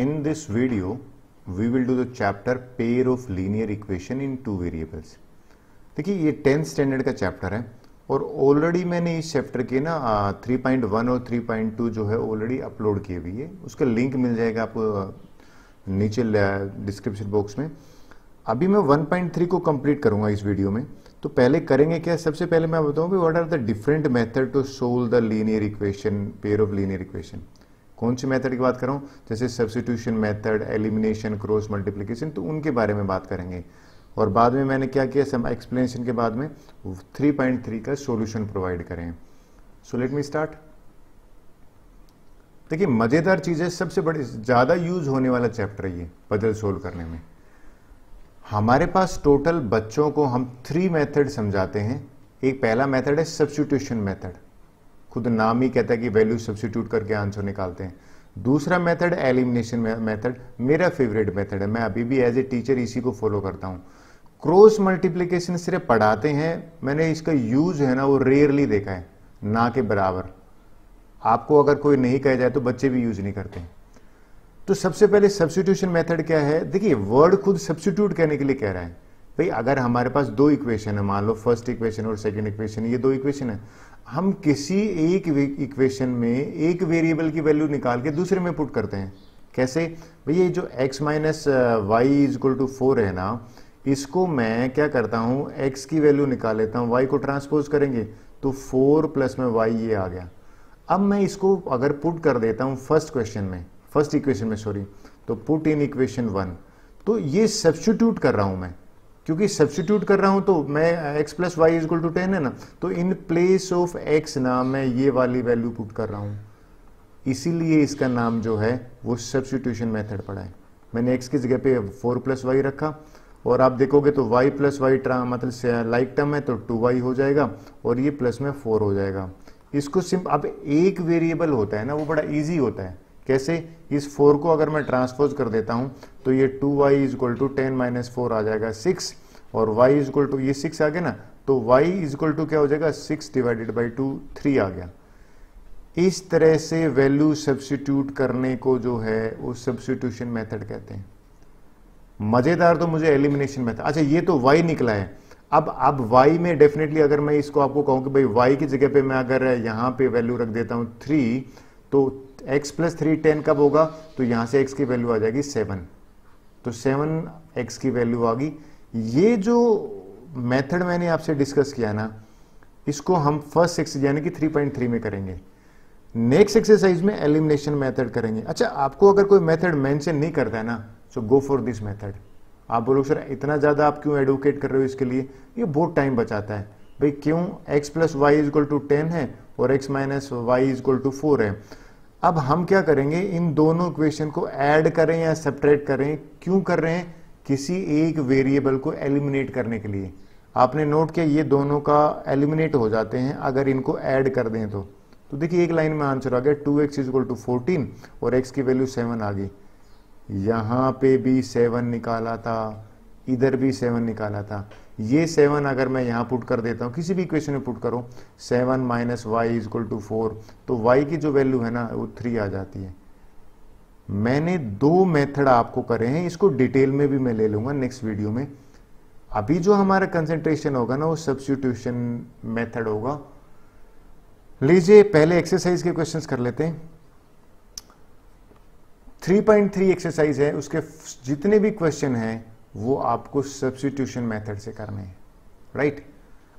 In this video, we will do the chapter pair of linear equation in two variables. देखिए ये tenth standard का chapter है और already मैंने इस चैप्टर के ना 3.1 और 3.2 जो है ऑलरेडी अपलोड किए हुई है। उसका लिंक मिल जाएगा आपको नीचे डिस्क्रिप्शन बॉक्स में। अभी मैं 1.3 को कंप्लीट करूँगा इस वीडियो में। तो पहले करेंगे क्या? सबसे पहले मैं बताऊँ कि what are the different method to solve the linear equation pair of linear equation कौन सी मेथड की बात करूँ? जैसे substitution method elimination cross multiplication तो उनके बारे में बात करेंगे। और बाद में मैंने क्या किया? सब एक्सप्लेनेशन के बाद में 3.3 का सॉल्यूशन प्रोवाइड करें। सो लेट मी स्टार्ट देखिए, मज़ेदार चीज़ है, सबसे बड़ी, ज़्यादा यूज़ होने वाला चैप्टर ये पजल सोल्व करने में। हमारे पास टोटल बच्चों को हम थ्री मेथड समझाते हैं। एक पहला मेथड है सब्सिट्यूशन मेथड खुद नाम ही कहता है कि वैल्यू सब्सिट्यूट करके आंसर निकालते हैं। दूसरा मेथड एलिमिनेशन मेथड मेरा फेवरेट मेथड है। मैं अभी भी एज ए टीचर इसी को फॉलो करता हूँ। क्रॉस मल्टीप्लीकेशन सिर्फ़ पढ़ाते हैं, मैंने इसका यूज़ है ना, वो रेयरली देखा है। ना के बराबर। आपको अगर कोई नहीं कहा जाए तो बच्चे भी यूज़ नहीं करते। तो सबसे पहले सब्सिट्यूशन मेथड क्या है? देखिए वर्ड खुद सब्सिट्यूट करने के लिए कह रहा है। भाई, अगर हमारे पास दो इक्वेशन है, मान लो फ़र्स्ट इक्वेशन और सेकंड इक्वेशन ये दो इक्वेशन है। हम किसी एक इक्वेशन में एक वेरिएबल की वैल्यू निकाल के दूसरे में पुट करते हैं। कैसे? भैया जो x minus Y is equal to four है ना, इसको मैं क्या करता हूँ? x की वैल्यू निकाल लेता हूँ। y को ट्रांसपोज करेंगे तो फोर प्लस में y ये आ गया। अब मैं इसको अगर पुट कर देता हूँ फ़र्स्ट क्वेश्चन में फ़र्स्ट इक्वेशन में सॉरी तो पुट इन इक्वेशन वन तो ये सब्सटीट्यूट कर रहा हूँ मैं। क्योंकि सब्सटीट्यूट कर रहा हूँ तो मैं X plus Y is equal to ten है ना? तो इन प्लेस ऑफ़ एक्स ना मैं ये वाली वैल्यू पुट कर रहा हूँ। इसीलिए इसका नाम जो है, वो सब्सटीट्यूशन मेथड पड़ा है। मैंने एक्स की जगह पे फोर प्लस वाई रखा, और आप देखोगे तो वाई प्लस वाई मतलब लाइक टर्म है तो टू वाई हो जाएगा, और ये प्लस में फोर हो जाएगा। इसको सिंप अब एक वेरिएबल होता है ना, वो बड़ा ईजी होता है। कैसे? इस फोर को अगर मैं ट्रांसपोज कर देता हूँ तो ये two Y is equal to ten minus four आ जाएगा सिक्स और वाई इज़ इक्वल टू ये सिक्स आ गया ना तो वाई इज़ इक्वल टू क्या हो जाएगा? Six divided by two three आ गया। इस तरह से वैल्यू सब्सिट्यूट करने को जो है, वो सब्सिट्यूशन मेथड कहते हैं। मज़ेदार तो मुझे एलिमिनेशन मेथड अच्छा ये तो वाई निकला है। अब अब वाई में डेफिनेटली अगर मैं इसको आपको कहूँ कि भाई वाई की जगह पे मैं अगर यहाँ पे वैल्यू रख देता हूँ थ्री तो x प्लस थ्री टेन कब होगा? तो यहाँ से x की वैल्यू आ जाएगी सेवन तो सेवन x की वैल्यू आ गई। ये जो मेथड मैंने आपसे डिस्कस किया ना, इसको हम फ़र्स्ट एक्स यानी कि 3.3 में करेंगे। नेक्स्ट एक्सरसाइज में एलिमिनेशन मेथड करेंगे। अच्छा आपको अगर कोई मेथड मेंशन नहीं करता है ना so go for this method आप बोलो सर, इतना ज़्यादा आप क्यों एडवोकेट कर रहे हो इसके लिए? ये बहुत टाइम बचाता है। भाई, क्यों? X plus Y is equal to ten है और x minus Y is equal to four है। अब हम क्या करेंगे? इन दोनों इक्वेशन को ऐड करें या सेपरेट करें। क्यों कर रहे हैं? किसी एक वेरिएबल को एलिमिनेट करने के लिए। आपने नोट किया ये दोनों का एलिमिनेट हो जाते हैं अगर इनको ऐड कर दें तो। तो देखिए एक लाइन में आंसर आ गया two X is to fourteen और एक्स की वैल्यू सेवन आ गई। यहाँ पे भी सेवन निकाला था, इधर भी सेवन निकाला था। ये सेवन अगर मैं यहाँ पुट कर देता हूँ, किसी भी इक्वेशन में पुट करो seven minus Y is to four तो वाई की जो वैल्यू है ना, वो थ्री आ जाती है। मैंने दो मेथड आपको करे हैं, इसको डिटेल में भी मैं ले लूँगा नेक्स्ट वीडियो में। अभी जो हमारा कंसेंट्रेशन होगा ना, वो सब्सिट्यूशन मेथड होगा। लीजिए, पहले एक्सरसाइज के क्वेश्चंस कर लेते हैं। 3.3 एक्सरसाइज है, उसके जितने भी क्वेश्चन हैं, वो आपको सब्सिट्यूशन मेथड से करने हैं राइट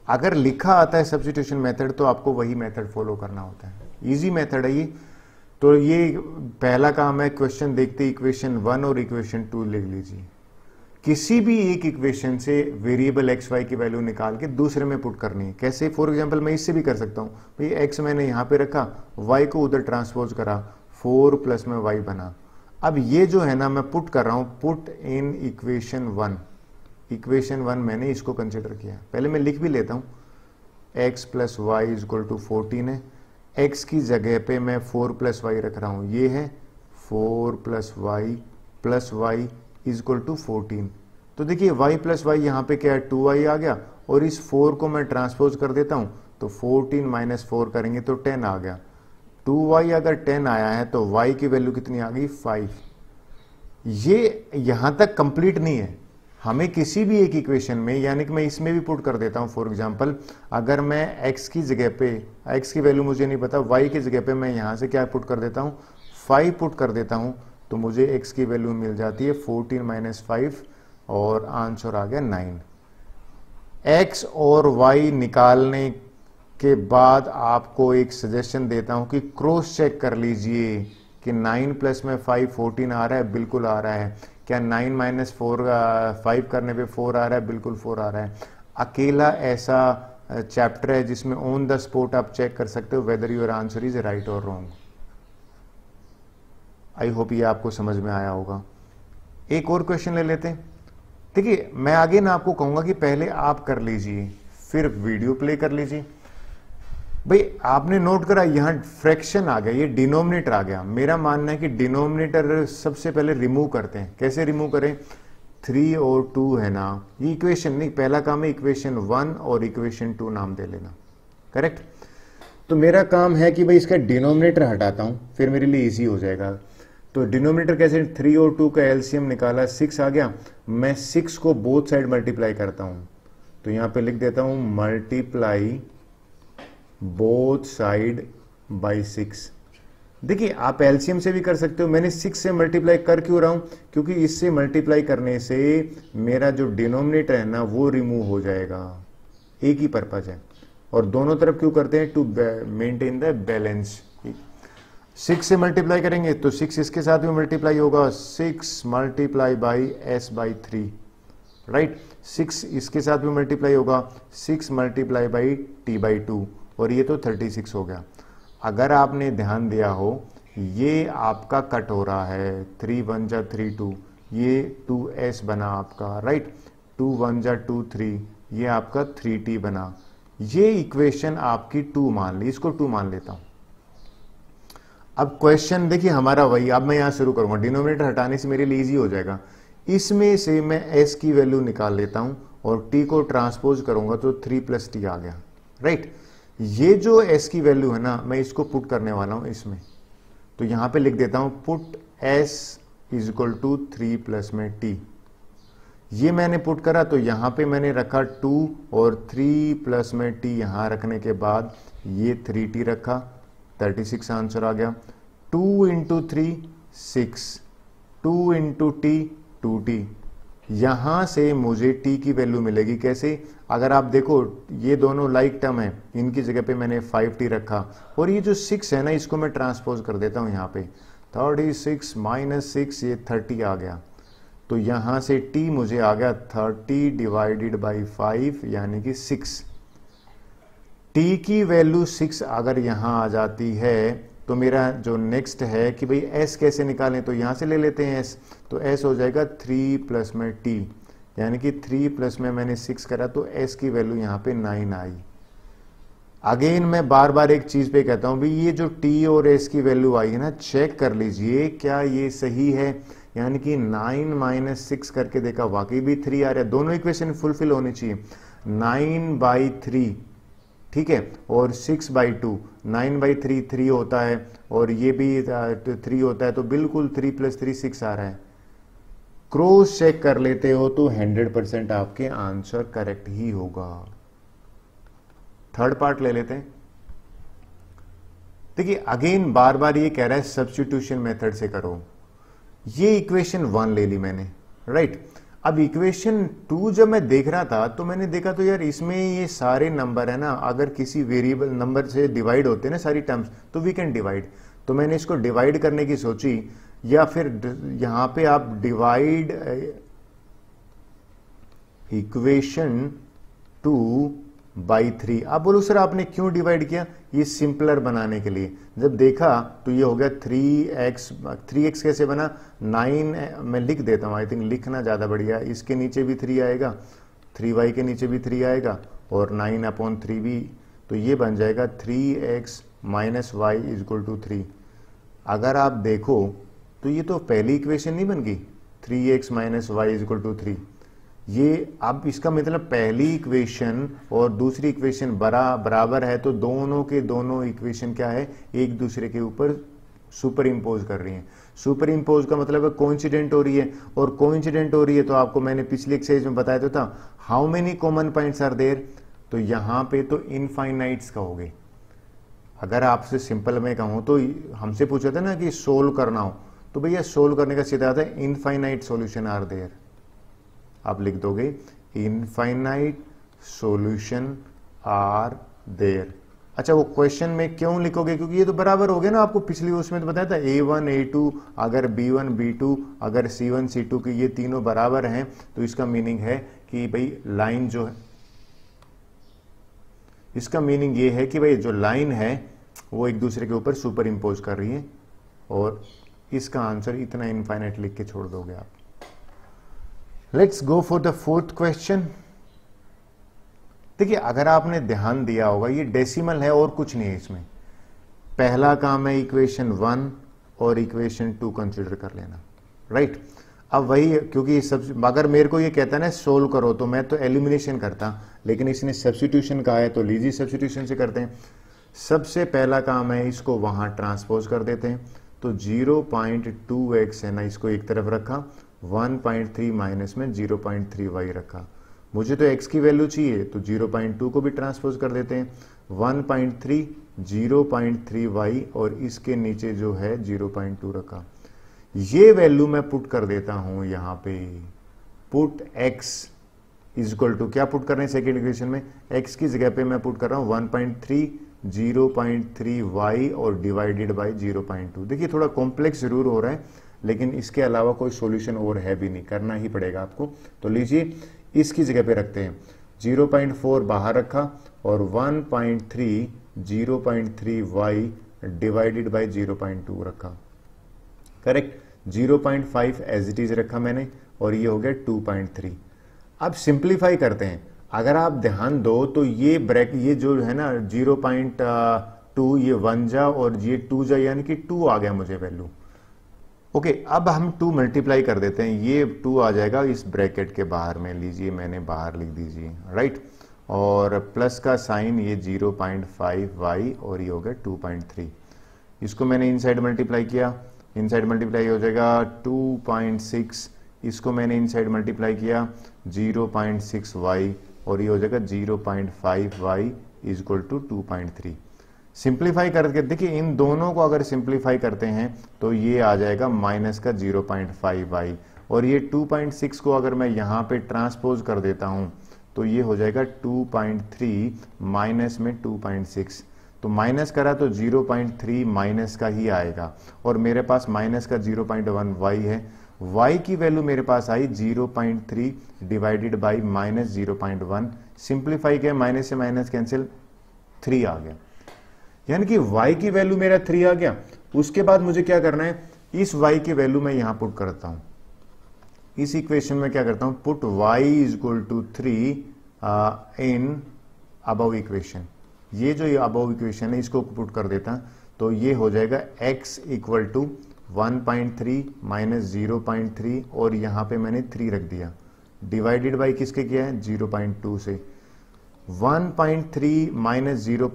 अगर लिखा आता है सब्सिट्यूशन मेथड तो आपको वही मेथड फॉलो करना होता है। इजी मेथड है ये। तो ये पहला काम है क्वेश्चन देखते इक्वेशन वन और इक्वेशन टू लिख लीजिए। किसी भी एक इक्वेशन से वेरिएबल एक्स वाई की वैल्यू निकाल के दूसरे में पुट करनी है। कैसे? फॉर एग्जांपल मैं इससे भी कर सकता हूँ। भाई एक्स मैंने यहाँ पे रखा वाई को उधर ट्रांसपोज करा फोर प्लस में वाई बना। अब ये जो है ना, मैं पुट कर रहा हूँ put in equation one equation one मैंने इसको कंसिडर किया। पहले मैं लिख भी लेता हूँ। X plus Y is equal to fourteen है। एक्स की जगह पे मैं फोर प्लस वाई रख रहा हूँ। ये है four plus Y plus Y is equal to fourteen तो देखिए वाई प्लस वाई यहाँ पे क्या है? टू वाई आ गया और इस फोर को मैं ट्रांसपोज कर देता हूँ तो फोर्टीन माइनस फोर करेंगे तो टेन आ गया। टू वाई अगर टेन आया है तो वाई की वैल्यू कितनी आ गई? फाइव ये यहाँ तक कंप्लीट नहीं है। हमें किसी भी एक इक्वेशन में, यानी कि मैं इसमें भी पुट कर देता हूँ फॉर एग्जांपल अगर मैं x की जगह पे, x की वैल्यू मुझे नहीं पता, y की जगह पे मैं यहाँ से क्या पुट कर देता हूँ? फाइव पुट कर देता हूँ तो मुझे x की वैल्यू मिल जाती है 14 माइनस फाइव और आंसर आ गया नाइन x और y निकालने के बाद आपको एक सजेशन देता हूँ कि क्रॉस चेक कर लीजिए कि 9 प्लस में 5 14 आ रहा है, बिल्कुल आ रहा है। क्या 9 माइनस फोर फाइव करने पे फोर आ रहा है? बिल्कुल फोर आ रहा है। अकेला ऐसा चैप्टर है जिसमें ऑन द स्पॉट आप चेक कर सकते हो whether your answer is right और रॉन्ग आई होप ये आपको समझ में आया होगा। एक और क्वेश्चन ले लेते हैं। देखिए, मैं आगे ना आपको कहूँगा कि पहले आप कर लीजिए, फिर वीडियो प्ले कर लीजिए। भाई, आपने नोट करा, यहाँ फ्रैक्शन आ गया, ये डिनोमिनेटर आ गया। मेरा मानना है कि डिनोमिनेटर सबसे पहले रिमूव करते हैं। कैसे रिमूव करें? थ्री और टू है ना? ये इक्वेशन नहीं, पहला काम है इक्वेशन वन और इक्वेशन टू नाम दे लेना। करेक्ट तो मेरा काम है कि भाई इसका डिनोमिनेटर हटाता हूँ, फिर मेरे लिए इजी हो जाएगा। तो डिनोमिनेटर कैसे? थ्री और टू का एलसीएम निकाला सिक्स आ गया। मैं सिक्स को बोथ साइड मल्टीप्लाई करता हूँ। तो यहाँ पे लिख देता हूँ multiply both side by six देखिए, आप एलसीएम से भी कर सकते हो। मैंने सिक्स से मल्टीप्लाई कर क्यों रहा हूँ? क्योंकि इससे मल्टीप्लाई करने से मेरा जो डिनोमिनेटर है ना, वो रिमूव हो जाएगा। एक ही पर्पज है। और दोनों तरफ़ क्यों करते हैं? To maintain the balance six से मल्टीप्लाई करेंगे तो सिक्स इसके साथ भी मल्टीप्लाई होगा। Six multiply by s by three right six इसके साथ भी मल्टीप्लाई होगा। Six multiply by t by two और ये तो 36 हो गया। अगर आपने ध्यान दिया हो, ये आपका कट हो रहा है। थ्री वन जा थ्री टू, ये टू एस बना आपका राइट टू वन जा टू थ्री, ये आपका थ्री टी बना। ये इक्वेशन आपकी टू मान ली, इसको टू मान लेता हूँ। अब क्वेश्चन देखिए हमारा वही, अब मैं यहाँ शुरू करूँगा। डिनोमिनेटर हटाने से मेरे लिए इजी हो जाएगा। इसमें से मैं एस की वैल्यू निकाल लेता हूँ और टी को ट्रांसपोज करूँगा तो थ्री प्लस टी आ गया राइट ये जो एस की वैल्यू है ना, मैं इसको पुट करने वाला हूँ इसमें। तो यहाँ पे लिख देता हूँ put s is equal to three plus में टी ये मैंने पुट करा तो यहाँ पे मैंने रखा टू और थ्री प्लस में टी यहाँ रखने के बाद ये थ्री टी रखा। थर्टी सिक्स आंसर आ गया। Two into three six two into t two t यहाँ से मुझे टी की वैल्यू मिलेगी कैसे? अगर आप देखो, ये दोनों लाइक टर्म है। इनकी जगह पे मैंने फाइव टी रखा। और ये जो सिक्स है ना, इसको मैं ट्रांसपोज कर देता हूँ यहाँ पे। थर्टी सिक्स माइनस सिक्स ये थर्टी आ गया। तो यहाँ से टी मुझे आ गया थर्टी डिवाइडेड बाई फाइव यानी कि सिक्स टी की वैल्यू सिक्स अगर यहाँ आ जाती है तो मेरा जो नेक्स्ट है कि भाई एस कैसे निकालें तो यहाँ से ले लेते हैं एस तो एस हो जाएगा थ्री प्लस में टी यानी कि थ्री प्लस में मैंने सिक्स करा तो एस की वैल्यू यहाँ पे नाइन आई। अगेन मैं बार बार एक चीज़ पे कहता हूँ, भाई, ये जो टी और एस की वैल्यू आई है ना चेक कर लीजिए, क्या ये सही है? यानी कि नाइन माइनस सिक्स करके देखा, वाकई भी थ्री आ रहा है। दोनों इक्वेशन फुलफिल होनी चाहिए। नाइन बाई थ्री ठीक है? और six by two nine by three three होता है। और ये भी थ्री होता है तो बिल्कुल थ्री प्लस थ्री सिक्स आ रहा है। क्रॉस चेक कर लेते हो तो हंड्रेड परसेंट आपके आंसर करेक्ट ही होगा। थर्ड पार्ट ले लेते हैं। देखिए, अगेन बार बार ये कह रहा है सब्सटीट्यूशन मेथड से करो। ये इक्वेशन वन ले ली मैंने राइट right? अब इक्वेशन टू जब मैं देख रहा था तो मैंने देखा तो यार इसमें ये सारे नंबर है ना, अगर किसी वेरिएबल नंबर से डिवाइड होते हैं ना सारी टर्म्स तो वी कैन डिवाइड तो मैंने इसको डिवाइड करने की सोची या फिर यहाँ पे आप divide equation two by three आप बोलो, सर, आपने क्यों डिवाइड किया? ये सिंपलर बनाने के लिए। जब देखा तो ये हो गया थ्री एक्स थ्री एक्स कैसे बना? नाइन मैं लिख देता हूँ आई थिंक लिखना ज़्यादा बढ़िया इसके नीचे भी थ्री आएगा थ्री वाई के नीचे भी थ्री आएगा, और नाइन अपॉन थ्री भी तो ये बन जाएगा three x minus y is equal to three अगर आप देखो तो ये तो पहली इक्वेशन नहीं बन गई। Three x minus y is equal to three ये अब इसका मतलब पहली इक्वेशन और दूसरी इक्वेशन बरा, बराबर है तो दोनों के दोनों इक्वेशन क्या है? एक दूसरे के ऊपर सुपर इम्पोज कर रही हैं। सुपर इम्पोज का मतलब है कोइंसिडेंट हो रही है। और कोइंसिडेंट हो रही है तो आपको मैंने पिछली एक्सरसाइज में बताया तो था। How many common points are there तो यहाँ पे तो इनफाइनाइट्स कहोगे अगर आपसे सिंपल में कहूँ तो हमसे पूछा था ना कि सोल्व करना हो। तो भैया सोल्व करने का सीधा आता है इनफाइनाइट सॉल्यूशन आर देयर आप लिख दोगे इनफाइनाइट सॉल्यूशन आर देयर अच्छा वो क्वेश्चन में क्यों लिखोगे? क्योंकि ये तो बराबर हो गया ना आपको पिछली उसमें तो बताया था ए वन ए टू अगर बी वन बी टू अगर सी वन सी टू की ये तीनों बराबर हैं तो इसका मीनिंग है कि भाई लाइन जो है, इसका मीनिंग ये है कि भाई जो लाइन है, वो एक दूसरे के ऊपर सुपर इम्पोज कर रही है, और इसका आंसर इतना इनफाइनाइट लिख के छोड़ दोगे आप। Let's go for the fourth question देखिए, अगर आपने ध्यान दिया होगा, ये डेसिमल है और कुछ नहीं है इसमें। पहला काम है इक्वेशन वन और इक्वेशन टू कंसिडर कर लेना राइट right? अब वही क्योंकि सब, अगर मेरे को ये कहता ना सोल्व करो तो मैं तो एलिमिनेशन करता, लेकिन इसने सब्सिट्यूशन कहा है तो लीजिए सब्सिट्यूशन से करते हैं। सबसे पहला काम है इसको वहाँ ट्रांसपोज कर देते हैं। तो 0.2x है ना, इसको एक तरफ़ रखा 1.3 माइनस में 0.3 वाई रखा। मुझे तो x की वैल्यू चाहिए तो 0.2 को भी ट्रांसपोज कर देते हैं। 1.3 0.3 वाई और इसके नीचे जो है 0.2 रखा। ये वैल्यू मैं पुट कर देता हूँ यहाँ पे। Put x is equal to क्या पुट कर रहे हैं सेकेंड इक्वेशन में? x की जगह पे मैं पुट कर रहा हूँ 1.3 0.3 y और डिवाइडेड बाय 0.2 देखिए, थोड़ा कॉम्प्लेक्स ज़रूर हो रहा है, लेकिन इसके अलावा कोई सॉल्यूशन और है भी नहीं। करना ही पड़ेगा आपको। तो लीजिए, इसकी जगह पे रखते हैं। 0.4 बाहर रखा और 1.3 0.3 y डिवाइडेड बाय 0.2 रखा। करेक्ट। 0.5 एज इट इज़ रखा मैंने और ये हो गया 2.3 अब सिंप्लीफाई करते हैं। अगर आप ध्यान दो तो ये ब्रेक ये जो है ना 0.2 ये वन जा और ये टू जा, यानी कि टू आ गया मुझे वैल्यू ओके अब हम टू मल्टीप्लाई कर देते हैं. ये टू आ जाएगा इस ब्रैकेट के बाहर. में लीजिए, मैंने बाहर लिख दीजिए राइट और प्लस का साइन ये 0.5 वाई और ये हो गया 2.3 इसको मैंने इनसाइड मल्टीप्लाई किया. इनसाइड मल्टीप्लाई हो जाएगा 2.6 इसको मैंने इनसाइड मल्टीप्लाई किया. 0.6 वाई और ये हो जाएगा 0.5 y is equal to two point three simplify करके, देखिए, इन दोनों को अगर सिंप्लीफाई करते हैं तो ये आ जाएगा माइनस का 0.5 वाई और ये 2.6 को अगर मैं यहाँ पे ट्रांसपोज कर देता हूँ तो ये हो जाएगा 2.3 माइनस में 2.6 तो माइनस करा तो 0.3 माइनस का ही आएगा। और मेरे पास माइनस का 0.1 वाई है y की वैल्यू मेरे पास आई 0.3 divided by minus zero point one simplify किया माइनस से माइनस कैंसिल 3 आ गया. यानी कि y की वैल्यू मेरा थ्री आ गया. उसके बाद मुझे क्या करना है? इस y की वैल्यू मैं यहाँ पुट करता हूँ. इस इक्वेशन में क्या करता हूँ? Put y is equal to three in above equation ये जो अबव इक्वेशन है, इसको पुट कर देता तो ये हो जाएगा x equal to one point three minus zero point three और यहाँ पे मैंने थ्री रख दिया। डिवाइडेड बाई किसके किया है? ज़ीरो पॉइंट टू से। 1.3 माइनस ज़ीरो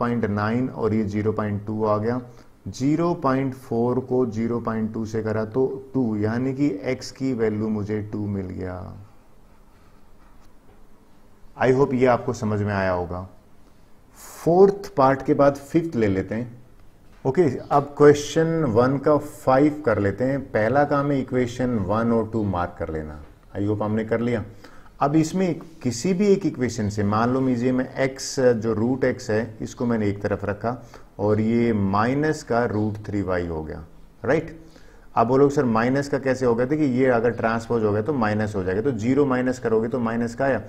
और ये 0.2 आ गया। 0.4 को 0.2 से करा तो 2 यानी कि x की वैल्यू मुझे 2 मिल गया। आई होप ये आपको समझ में आया होगा। फोर्थ पार्ट के बाद फिफ्थ ले लेते हैं। ओके okay, अब क्वेश्चन वन का फाइव कर लेते हैं। पहला काम है इक्वेशन वन और टू मार्क कर लेना। आई होप हमने कर लिया। अब इसमें किसी भी एक इक्वेशन से मान लो लीजिए मैं x जो रूट एक्स है इसको मैंने एक तरफ़ रखा और ये माइनस का रूट थ्री वाई हो गया राइट अब बोलो सर माइनस का कैसे हो गया? था कि ये अगर ट्रांसपोज हो गया तो माइनस हो जाएगा। तो ज़ीरो माइनस करोगे तो माइनस का आया।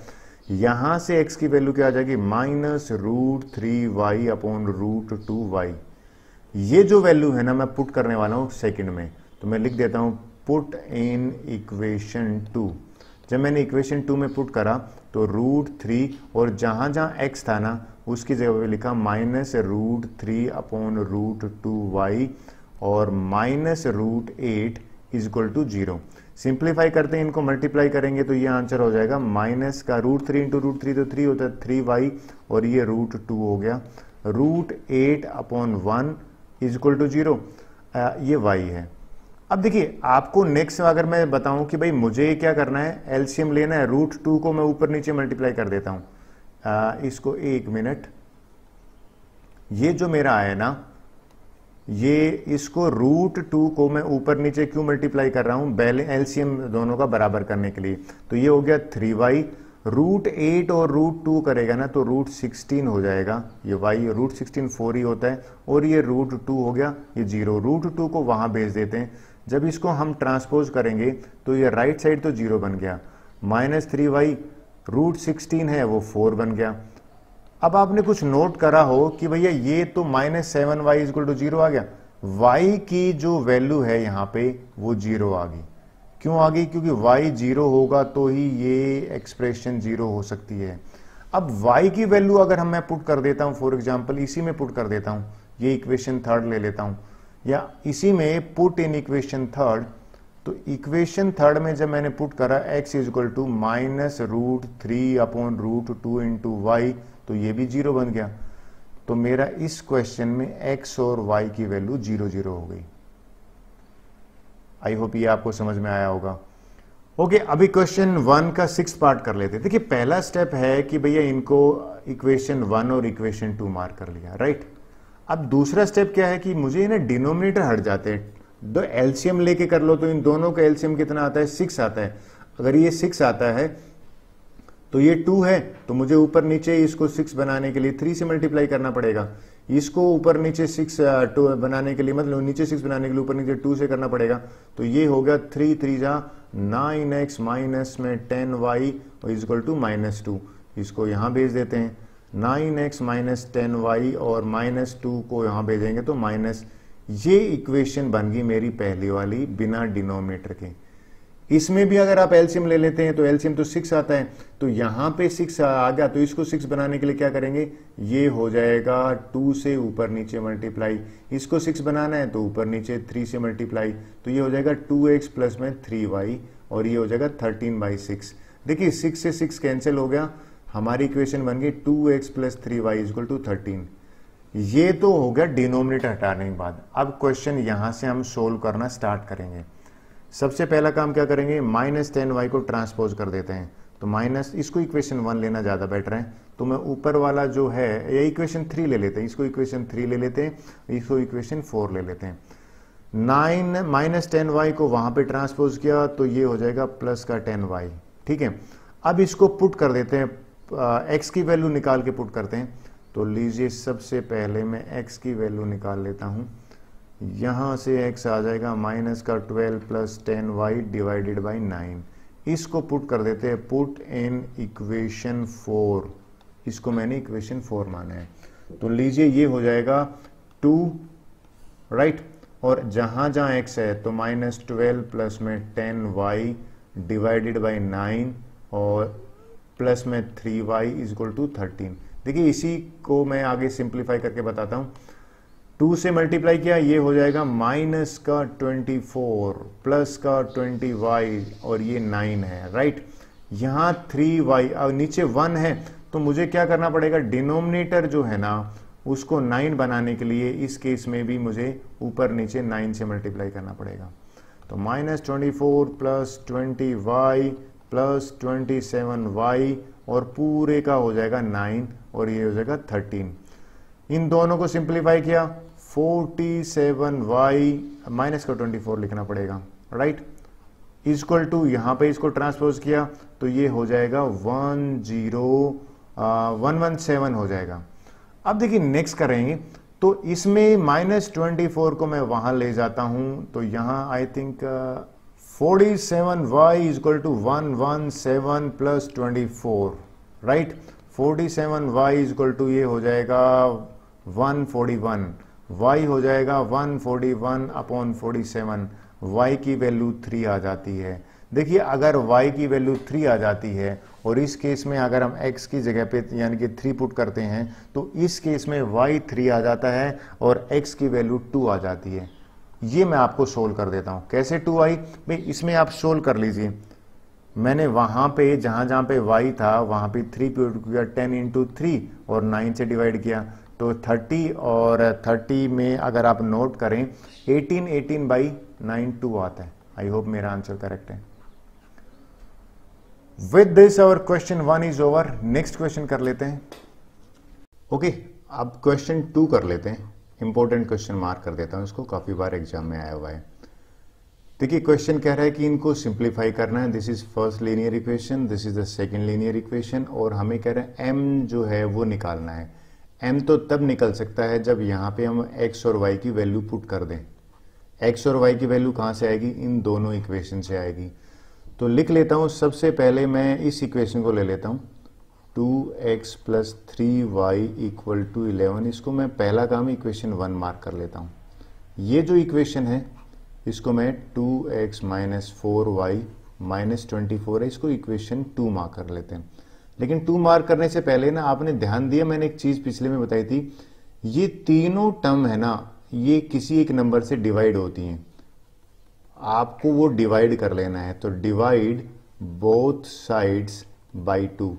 यहाँ से एक्स की वैल्यू क्या आ जाएगी? Minus root three y upon root two y ये जो वैल्यू है ना, मैं पुट करने वाला हूँ सेकंड में। तो मैं लिख देता हूँ पुट इन इक्वेशन टू जब मैंने इक्वेशन टू में पुट करा तो रूट थ्री और जहाँ जहाँ एक्स था ना, उसकी जगह पे लिखा minus root three upon root two y और minus root eight is equal to zero simplify करते हैं, इनको मल्टीप्लाई करेंगे तो ये आंसर हो जाएगा। माइनस का root three into root three तो थ्री होता है थ्री वाई और ये रूट टू हो गया। Root eight upon one is equal to zero ये y है। अब देखिए, आपको नेक्स्ट अगर मैं बताऊँ कि भाई मुझे क्या करना है एलसीएम लेना है रूट टू को मैं ऊपर नीचे मल्टीप्लाई कर देता हूँ। इसको एक मिनट ये जो मेरा आया ना, ये इसको रूट टू को मैं ऊपर नीचे क्यों मल्टीप्लाई कर रहा हूँ? एलसीएम दोनों का बराबर करने के लिए। तो ये हो गया थ्री वाई रूट एट और रूट टू करेगा ना तो रूट सिक्सटीन हो जाएगा। ये वाई रूट सिक्सटीन फोर ही होता है और ये रूट टू हो गया, ये ज़ीरो। रूट टू को वहाँ भेज देते हैं। जब इसको हम ट्रांसपोज करेंगे तो ये राइट साइड तो ज़ीरो बन गया। Minus three y, root sixteen है, वो फोर बन गया। अब आपने कुछ नोट करा हो कि भैया ये तो minus seven y is equal to zero आ गया। वाई की जो वैल्यू है यहाँ पे, वो ज़ीरो आ गई। क्यों आ गई? क्योंकि y ज़ीरो होगा तो ही ये एक्सप्रेशन ज़ीरो हो सकती है। अब y की वैल्यू अगर हम मैं पुट कर देता हूँ फॉर एग्जांपल इसी में पुट कर देता हूँ, ये इक्वेशन थर्ड ले लेता हूँ, या इसी में पुट इन इक्वेशन थर्ड तो इक्वेशन थर्ड में जब मैंने पुट करा, x is equal to minus root three upon root two into y तो ये भी ज़ीरो बन गया। तो मेरा इस क्वेश्चन में x और y की वैल्यू ज़ीरो ज़ीरो हो गई। आई होप ये आपको समझ में आया होगा। ओके okay, अभी क्वेश्चन वन का सिक्स पार्ट कर लेते हैं। देखिए पहला स्टेप है कि भैया इनको इक्वेशन वन और इक्वेशन टू मार्क कर लिया राइट अब दूसरा स्टेप क्या है कि मुझे ना डिनोमिनेटर हट जाते हैं। दो एलसीएम लेके कर लो तो इन दोनों का एलसीएम कितना आता है? सिक्स आता है। अगर ये सिक्स आता है तो ये टू है तो मुझे ऊपर नीचे इसको सिक्स बनाने के लिए थ्री से मल्टीप्लाई करना पड़ेगा। इसको ऊपर नीचे सिक्स टू बनाने के लिए मतलब नीचे सिक्स बनाने के लिए ऊपर नीचे टू से करना पड़ेगा। तो ये हो गया थ्री थ्री जा नाइन एक्स माइनस में टेन वाई और is equal to minus two इसको यहाँ भेज देते हैं। Nine x minus ten y और माइनस टू को यहाँ भेजेंगे तो माइनस ये इक्वेशन बन गई मेरी पहली वाली बिना डिनोमिनेटर के। इसमें भी अगर आप एल्सियम ले लेते हैं तो एल्सियम तो सिक्स आता है। तो यहाँ पे सिक्स आ गया तो इसको सिक्स बनाने के लिए क्या करेंगे? ये हो जाएगा टू से ऊपर नीचे मल्टीप्लाई इसको सिक्स बनाना है तो ऊपर नीचे थ्री से मल्टीप्लाई तो ये हो जाएगा टू एक्स प्लस में थ्री वाई और ये हो जाएगा थर्टीन बाई सिक्स देखिए सिक्स से सिक्स कैंसिल हो गया। हमारी इक्वेशन बन गई two x plus three y is equal to thirteen ये तो हो गया डिनोमिनेटर हटाने के बाद। अब क्वेश्चन यहाँ से हम सोल्व करना स्टार्ट करेंगे। सबसे पहला काम क्या करेंगे? माइनस टेन वाई को ट्रांसपोज कर देते हैं। तो माइनस, इसको इक्वेशन वन लेना ज़्यादा बेटर है। तो मैं ऊपर वाला जो है, ये इक्वेशन थ्री ले लेते हैं। इसको इक्वेशन थ्री ले लेते हैं, इसको इक्वेशन फोर ले लेते हैं। नाइन माइनस टेन वाई को वहाँ पे ट्रांसपोज किया तो ये हो जाएगा प्लस का टेन वाई ठीक है? अब इसको पुट कर देते हैं एक्स की वैल्यू निकाल के पुट करते हैं। तो लीजिए, सबसे पहले मैं एक्स की वैल्यू निकाल लेता हूँ। यहाँ से x आ जाएगा माइनस का 12 plus ten y divided by nine. इसको पुट कर देते हैं, पुट इन इक्वेशन फोर। इसको मैंने इक्वेशन फोर माना है। तो लीजिए ये हो जाएगा टू, राइट? और जहाँ जहाँ x है तो माइनस ट्वेल्व प्लस में ten y divided by nine और प्लस में three y is equal to thirteen. देखिए, इसी को मैं आगे सिंप्लीफाई करके बताता हूँ। टू से मल्टीप्लाई किया, ये हो जाएगा माइनस का ट्वेंटी फोर, प्लस का ट्वेंटी वाई, और ये नाइन है, राइट? यहाँ थ्री वाई नीचे वन है तो मुझे क्या करना पड़ेगा? डिनोमिनेटर जो है ना, उसको नाइन बनाने के लिए इस केस में भी मुझे ऊपर नीचे नाइन से मल्टीप्लाई करना पड़ेगा। तो minus twenty four, plus twenty y, plus twenty seven y, और पूरे का हो जाएगा नाइन, और ये हो जाएगा थर्टीन। इन दोनों को सिंप्लीफाई किया 47 वाई माइनस का 24 लिखना पड़ेगा राइट इक्वल टू यहाँ पे इसको ट्रांसपोज किया तो ये हो जाएगा one zero one one seven हो जाएगा। अब देखिए नेक्स्ट करेंगे तो इसमें माइनस ट्वेंटी फोर को मैं वहाँ ले जाता हूँ तो यहाँ I think forty seven y equal to one one seven plus twenty four right forty seven y equal to ये हो जाएगा वन फोर्टी वन y हो जाएगा 141 forty one upon forty seven y की वैल्यू थ्री आ जाती है। देखिए, अगर y की वैल्यू थ्री आ जाती है और इस केस में अगर हम x की जगह पे यानी कि थ्री पुट करते हैं तो इस केस में y थ्री आ जाता है और x की वैल्यू टू आ जाती है। ये मैं आपको सोल्व कर देता हूँ। कैसे टू आई? भाई, इसमें आप सोल्व कर लीजिए। मैंने वहाँ पे, जहाँ जहाँ पे y था, वहाँ पे थ्री पुट किया टेन इंटू थ्री और नाइन से डिवाइड किया। तो 30 और 30 में अगर आप नोट करें 18 18 बाई नाइन टू आता है। आई होप मेरा आंसर करेक्ट है। With this our question one is over next question कर लेते हैं। ओके okay, अब क्वेश्चन टू कर लेते हैं। इंपॉर्टेंट क्वेश्चन मार्क कर देता हूँ इसको। काफ़ी बार एग्ज़ाम में आया हुआ है। देखिए क्वेश्चन कह रहा है कि इनको सिंप्लीफाई करना है। This is first linear equation this is the second linear equation और हमें कह रहे हैं एम जो है वो निकालना है। एम तो तब निकल सकता है जब यहाँ पे हम एक्स और वाई की वैल्यू पुट कर दें। एक्स और वाई की वैल्यू कहाँ से आएगी? इन दोनों इक्वेशन से आएगी। तो लिख लेता हूँ, सबसे पहले मैं इस इक्वेशन को ले लेता हूँ। Two x plus three y equal to eleven इसको मैं पहला काम इक्वेशन वन मार्क कर लेता हूँ। ये जो इक्वेशन है, इसको मैं two x minus four y minus twenty four है, इसको इक्वेशन टू मार्क कर लेते हैं। लेकिन टू मार्क करने से पहले ना आपने ध्यान दिया, मैंने एक चीज़ पिछले में बताई थी, ये तीनों टर्म है ना, ये किसी एक नंबर से डिवाइड होती हैं। आपको वो डिवाइड कर लेना है तो divide both sides by two.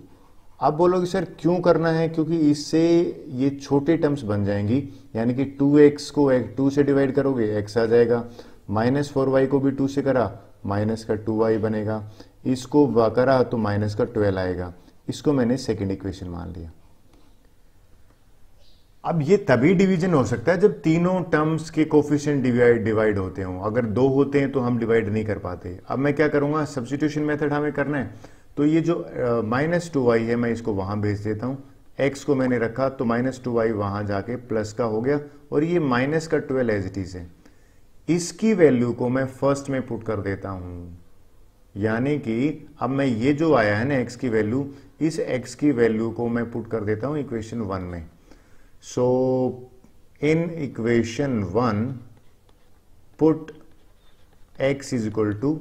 आप बोलोगे, सर, क्यों करना है? क्योंकि इससे ये छोटे टर्म्स बन जाएँगी, यानी कि 2x को टू से डिवाइड करोगे x आ जाएगा। माइनस फोर वाई को भी टू से करा, माइनस का टू वाई बनेगा। इसको करा तो माइनस का ट्वेल्व आएगा। इसको मैंने सेकेंड इक्वेशन मान लिया। अब ये तभी डिवीज़न हो सकता है जब तीनों टर्म्स के कोफिशिएंट डिवाइड डिवाइड होते हो। अगर दो होते हैं तो हम डिवाइड नहीं कर पाते। अब मैं क्या करूँगा? सब्सटीट्यूशन मेथड हमें करना है। तो ये जो माइनस टू वाई है, मैं इसको वहाँ भेज देता हूँ। एक्स को मैंने रखा तो माइनस टू वाई वहाँ जाके प्लस का हो गया। और ये माइनस का ट्वेल्व एज इट इज़ है। इसकी वैल्यू को मैं फ़र्स्ट में पुट कर देता हूँ। यानी कि अब मैं ये जो आया है ना एक्स की वैल्यू इस एक्स की वैल्यू को मैं पुट कर देता हूँ इक्वेशन वन में। So in equation one put x is equal to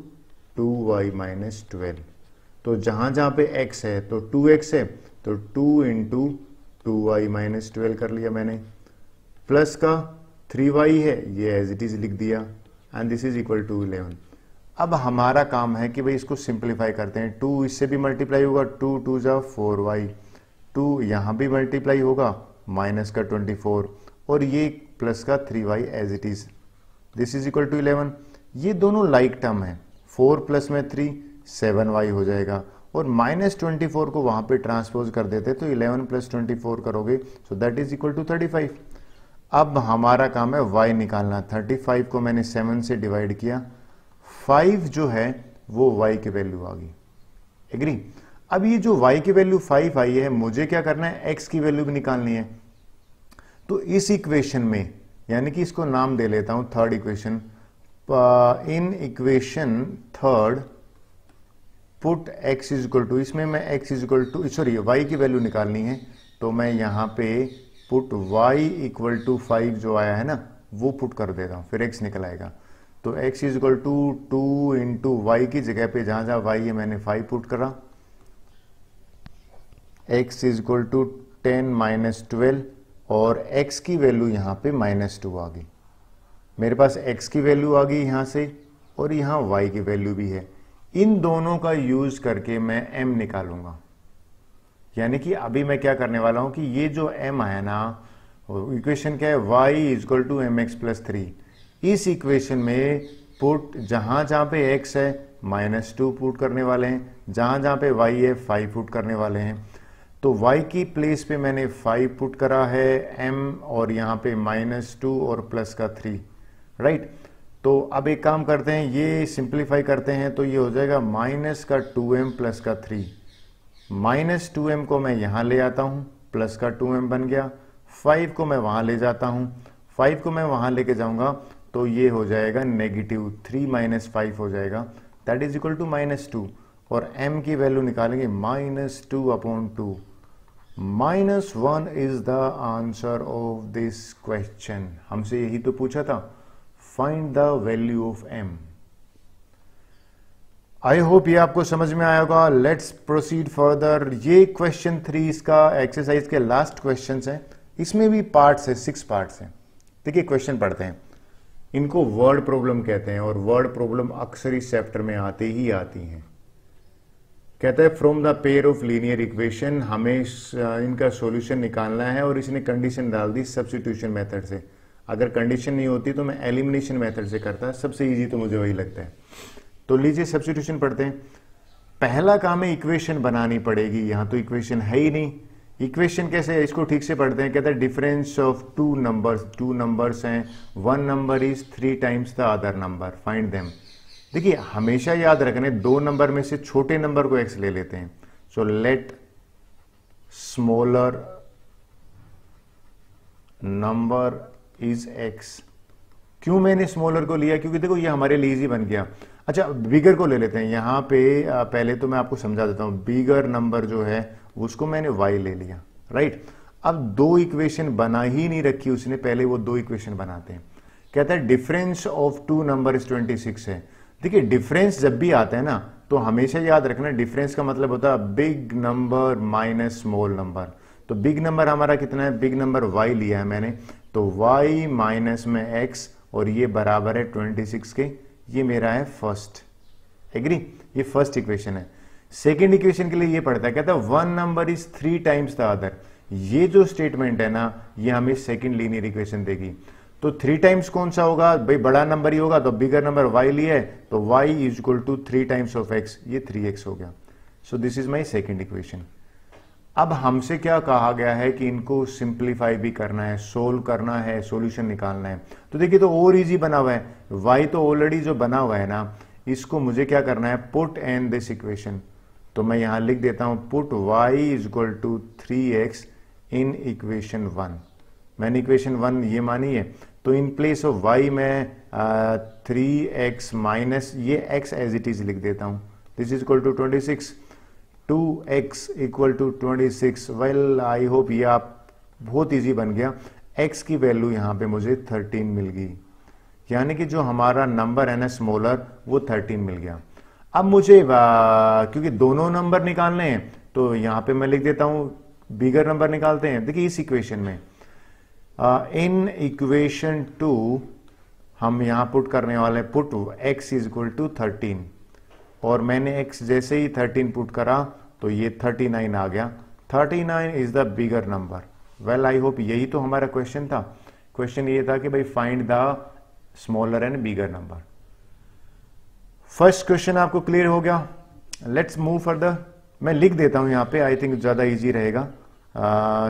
two y minus twelve तो जहाँ जहाँ पे x है तो 2x है तो 2 into two y minus twelve कर लिया मैंने। प्लस का थ्री वाई है, ये एज इट इज़ लिख दिया। And this is equal to eleven अब हमारा काम है कि भाई इसको सिंप्लीफाई करते हैं। टू इससे भी मल्टीप्लाई होगा, टू टू जा फोर वाई। टू यहाँ भी मल्टीप्लाई होगा माइनस का ट्वेंटी फोर और ये प्लस का three y as it is this is equal to eleven ये दोनों लाइक टर्म है। फोर प्लस में थ्री सेवन वाई हो जाएगा। और माइनस ट्वेंटी फोर को वहाँ पे ट्रांसपोज कर देते तो इलेवन प्लस ट्वेंटी फोर करोगे। So that is equal to thirty five अब हमारा काम है वाई निकालना। 35 को मैंने सेवन से डिवाइड किया। 5 जो है, वो वाई की वैल्यू आ गई। एग्री अब ये जो वाई की वैल्यू फाइव आई है, मुझे क्या करना है? एक्स की वैल्यू भी निकालनी है। तो इस इक्वेशन में, यानी कि इसको नाम दे लेता हूँ third equation in equation third put x is equal to इसमें मैं x is equal to sorry y की वैल्यू निकालनी है तो मैं यहाँ पे put y equal to five जो आया है ना, वो पुट कर देता हूँ, फिर x निकल आएगा। तो x is equal to two into y की जगह पे जहाँ जहाँ y है, मैंने फाइव पुट करा। x is equal to ten minus twelve और x की वैल्यू यहाँ पे माइनस टू आ गई। मेरे पास x की वैल्यू आ गई यहाँ से और यहाँ y की वैल्यू भी है। इन दोनों का यूज़ करके मैं m निकालूँगा। यानी कि अभी मैं क्या करने वाला हूँ कि ये जो m है ना इक्वेशन क्या है? y is equal to m x plus three इस इक्वेशन में पुट जहाँ जहाँ पे x है माइनस टू पुट करने वाले हैं, जहाँ जहाँ पे y है फाइव पुट करने वाले हैं। तो y की प्लेस पे मैंने फाइव पुट करा है, m और यहाँ पे माइनस टू और प्लस का थ्री राइट तो अब एक काम करते हैं, ये सिंप्लीफाई करते हैं तो ये हो जाएगा माइनस का टू एम प्लस का थ्री माइनस टू एम को मैं यहाँ ले आता हूँ प्लस का टू एम बन गया। फाइव को मैं वहाँ ले जाता हूँ। फाइव को मैं वहाँ लेके जाऊँगा। तो ये हो जाएगा नेगेटिव थ्री माइनस फाइव हो जाएगा. That is equal to minus two और m की वैल्यू निकालेंगे minus two upon two minus one is the answer of this question हमसे यही तो पूछा था. Find the value of m. I hope ये आपको समझ में आएगा लेट्स प्रोसीड फर्दर ये क्वेश्चन थ्री इसका एक्सरसाइज के लास्ट क्वेश्चन है. इसमें भी पार्ट्स है सिक्स पार्ट्स हैं. देखिए क्वेश्चन पढ़ते हैं. इनको वर्ड प्रॉब्लम कहते हैं और वर्ड प्रॉब्लम अक्सर इस चैप्टर में आते ही आती हैं। कहता है from the pair of linear equation हमें इनका सॉल्यूशन निकालना है और इसने कंडीशन डाल दी सब्सिट्यूशन मेथड से। अगर कंडीशन नहीं होती तो मैं एलिमिनेशन मेथड से करता, सबसे इजी तो मुझे वही लगता है। तो लीजिए सब्सिट्यूशन पढ़ते हैं। पहला काम है इक्वेशन बनानी पड़ेगी, यहाँ तो इक्वेशन है ही नहीं। इक्वेशन कैसे है? इसको ठीक से पढ़ते हैं। कहते हैं difference of two numbers two numbers हैं। One number is three times the other number find them देखिए, हमेशा याद रखने, दो नंबर में से छोटे नंबर को एक्स ले लेते हैं। So let smaller number is x क्यों मैंने स्मॉलर को लिया? क्योंकि देखो, ये हमारे लिए इजी बन गया। अच्छा बिगर को ले लेते हैं। यहाँ पे पहले तो मैं आपको समझा देता हूँ। बिगर नंबर जो है उसको मैंने वाई ले लिया राइट अब दो इक्वेशन बना ही नहीं रखी उसने, पहले वो दो इक्वेशन बनाते हैं। कहता है difference of two number twenty six है। देखिए डिफरेंस जब भी आता है ना तो हमेशा याद रखना डिफरेंस का मतलब होता है big number minus small number तो बिग नंबर हमारा कितना है? बिग नंबर वाई लिया है मैंने। तो वाई माइनस में एक्स और ये बराबर है ट्वेंटी सिक्स के। ये मेरा है फ़र्स्ट एग्री ये फ़र्स्ट इक्वेशन है। सेकेंड इक्वेशन के लिए ये पढ़ता है, कहता है one number is three times the other ये जो स्टेटमेंट है ना, ये हमें सेकेंड लीनियर इक्वेशन देगी। तो थ्री टाइम्स कौन सा होगा? भाई बड़ा नंबर ही होगा तो बिगर नंबर वाई लिया है तो y is equal to three times of x ये थ्री एक्स हो गया। So this is my second equation अब हमसे क्या कहा गया है कि इनको सिंप्लीफाई भी करना है सोल्व करना है सोल्यूशन निकालना है। तो देखिए तो और इजी बना हुआ है। वाई तो ऑलरेडी जो बना हुआ है ना, इसको मुझे क्या करना है? पुट एंड दिस इक्वेशन तो मैं यहाँ लिख देता हूँ put y is equal to three x in equation one मैंने इक्वेशन वन ये मानी है। तो इन प्लेस ऑफ़ वाई मैं थ्री एक्स माइनस ये एक्स एज इट इज़ लिख देता हूँ। This is equal to twenty six two x equal to twenty six well I hope ये आप बहुत इजी बन गया। एक्स की वैल्यू यहाँ पे मुझे थर्टीन मिल गई। यानी कि जो हमारा नंबर है ना स्मॉलर वो थर्टीन मिल गया। अब मुझे क्योंकि दोनों नंबर निकालने हैं तो यहाँ पे मैं लिख देता हूँ बिगर नंबर निकालते हैं। देखिए इस इक्वेशन में इन इक्वेशन टू हम यहाँ पुट करने वाले put x is equal to thirteen और मैंने x जैसे ही थर्टीन पुट करा तो ये थर्टी नाइन आ गया। Thirty nine is the bigger number well I hope यही तो हमारा क्वेश्चन था। क्वेश्चन ये था कि भाई find the smaller and bigger number first question आपको क्लियर हो गया. लेट्स मूव फर्दर मैं लिख देता हूँ यहाँ पे आई थिंक ज़्यादा इजी रहेगा.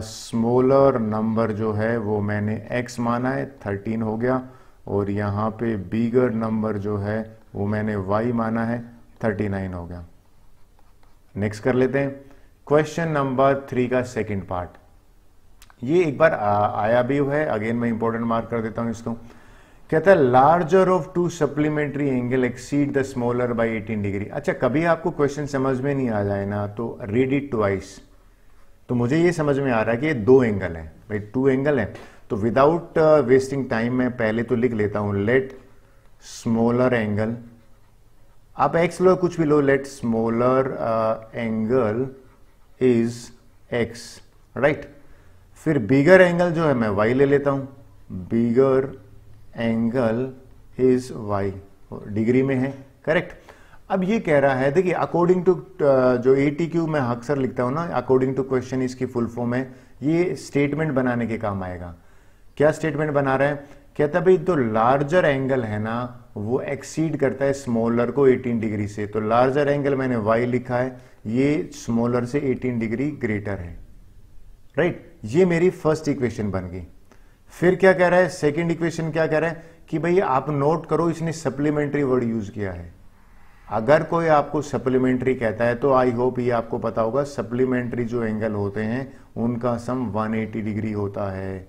स्मॉलर uh, नंबर जो है वो मैंने x माना है 13 हो गया. और यहाँ पे बिगर नंबर जो है वो मैंने y माना है 39 हो गया. नेक्स्ट कर लेते हैं. क्वेश्चन नंबर थ्री का सेकंड पार्ट ये एक बार आ, आया भी है. अगेन मैं इंपॉर्टेंट मार्क कर देता हूँ इसको. कहता है larger of two supplementary angle exceed the smaller by 18 degree अच्छा कभी आपको क्वेश्चन समझ में नहीं आ जाए ना तो रीड इट ट्वाइस तो मुझे ये समझ में आ रहा है कि ये दो एंगल है। भाई टू एंगल है। तो विदाउट वेस्टिंग टाइम मैं पहले तो लिख लेता हूँ लेट स्मॉलर एंगल आप एक्स लो, कुछ भी लो let smaller angle is x right फिर बिगर एंगल जो है, मैं वाई ले लेता हूँ। Bigger angle is y degree में है करेक्ट अब ये कह रहा है, देखिए अकॉर्डिंग टू जो ए टी क्यू मैं अक्सर लिखता हूँ ना अकॉर्डिंग टू क्वेश्चन इसकी फुल फॉर्म है, ये स्टेटमेंट बनाने के काम आएगा। क्या स्टेटमेंट बना रहा है? कहता भाई तो लार्जर एंगल है ना, वो एक्सीड करता है स्मॉलर को 18 डिग्री से। तो लार्जर एंगल मैंने वाई लिखा है, ये स्मॉलर से 18 डिग्री ग्रेटर है। Right right? ये मेरी फ़र्स्ट इक्वेशन बन गई। फिर क्या कह रहा है? सेकेंड इक्वेशन क्या कह रहा है? कि भाई, आप नोट करो इसने सप्लीमेंट्री वर्ड यूज़ किया है। अगर कोई आपको सप्लीमेंट्री कहता है तो आई होप ये आपको पता होगा सप्लीमेंट्री जो एंगल होते हैं, उनका सम 180 डिग्री होता है।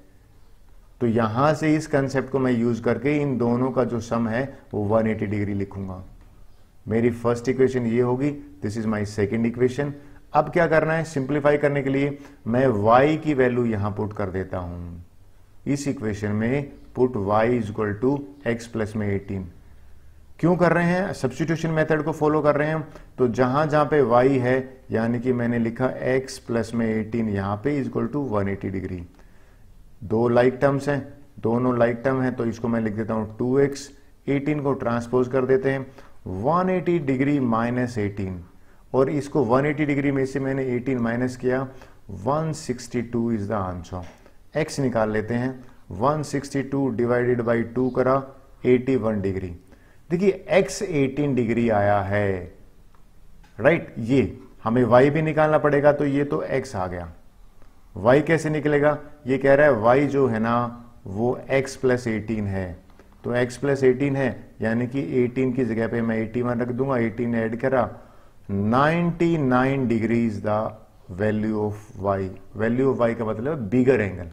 तो यहाँ से इस कंसेप्ट को मैं यूज़ करके इन दोनों का जो सम है, वो 180 डिग्री लिखूँगा। मेरी फ़र्स्ट इक्वेशन ये होगी this is my second equation अब क्या करना है? सिंप्लीफाई करने के लिए मैं y की वैल्यू यहाँ पुट कर देता हूँ। इस इक्वेशन में put y is equal to x plus में 18 क्यों कर रहे हैं? सब्सटीट्यूशन मेथड को फॉलो कर रहे हैं। तो जहाँ जहाँ पे y है, यानी कि मैंने लिखा x प्लस में 18 यहाँ पे इज़ इक्वल टू 180 डिग्री दो लाइक टर्म्स हैं, दोनों लाइक टर्म है तो इसको मैं लिख देता हूँ 2x 18 को ट्रांसपोज कर देते हैं। 180 डिग्री माइनस एटीन और इसको 180 डिग्री में से मैंने 18 माइनस किया। 162 इज़ द आंसर x निकाल लेते हैं। 162 डिवाइडेड बाई 2 करा 81 डिग्री देखिए, x 18 डिग्री आया है। Right right? ये, हमें y भी निकालना पड़ेगा तो ये तो x आ गया। Y कैसे निकलेगा? ये कह रहा है, y जो है ना, वो x प्लस एटीन है। तो x प्लस एटीन है, यानी कि 18 की जगह पे मैं 81 रख दूँगा 18 ऐड करा। 99 degree is the value of y value of y का मतलब बिगर एंगल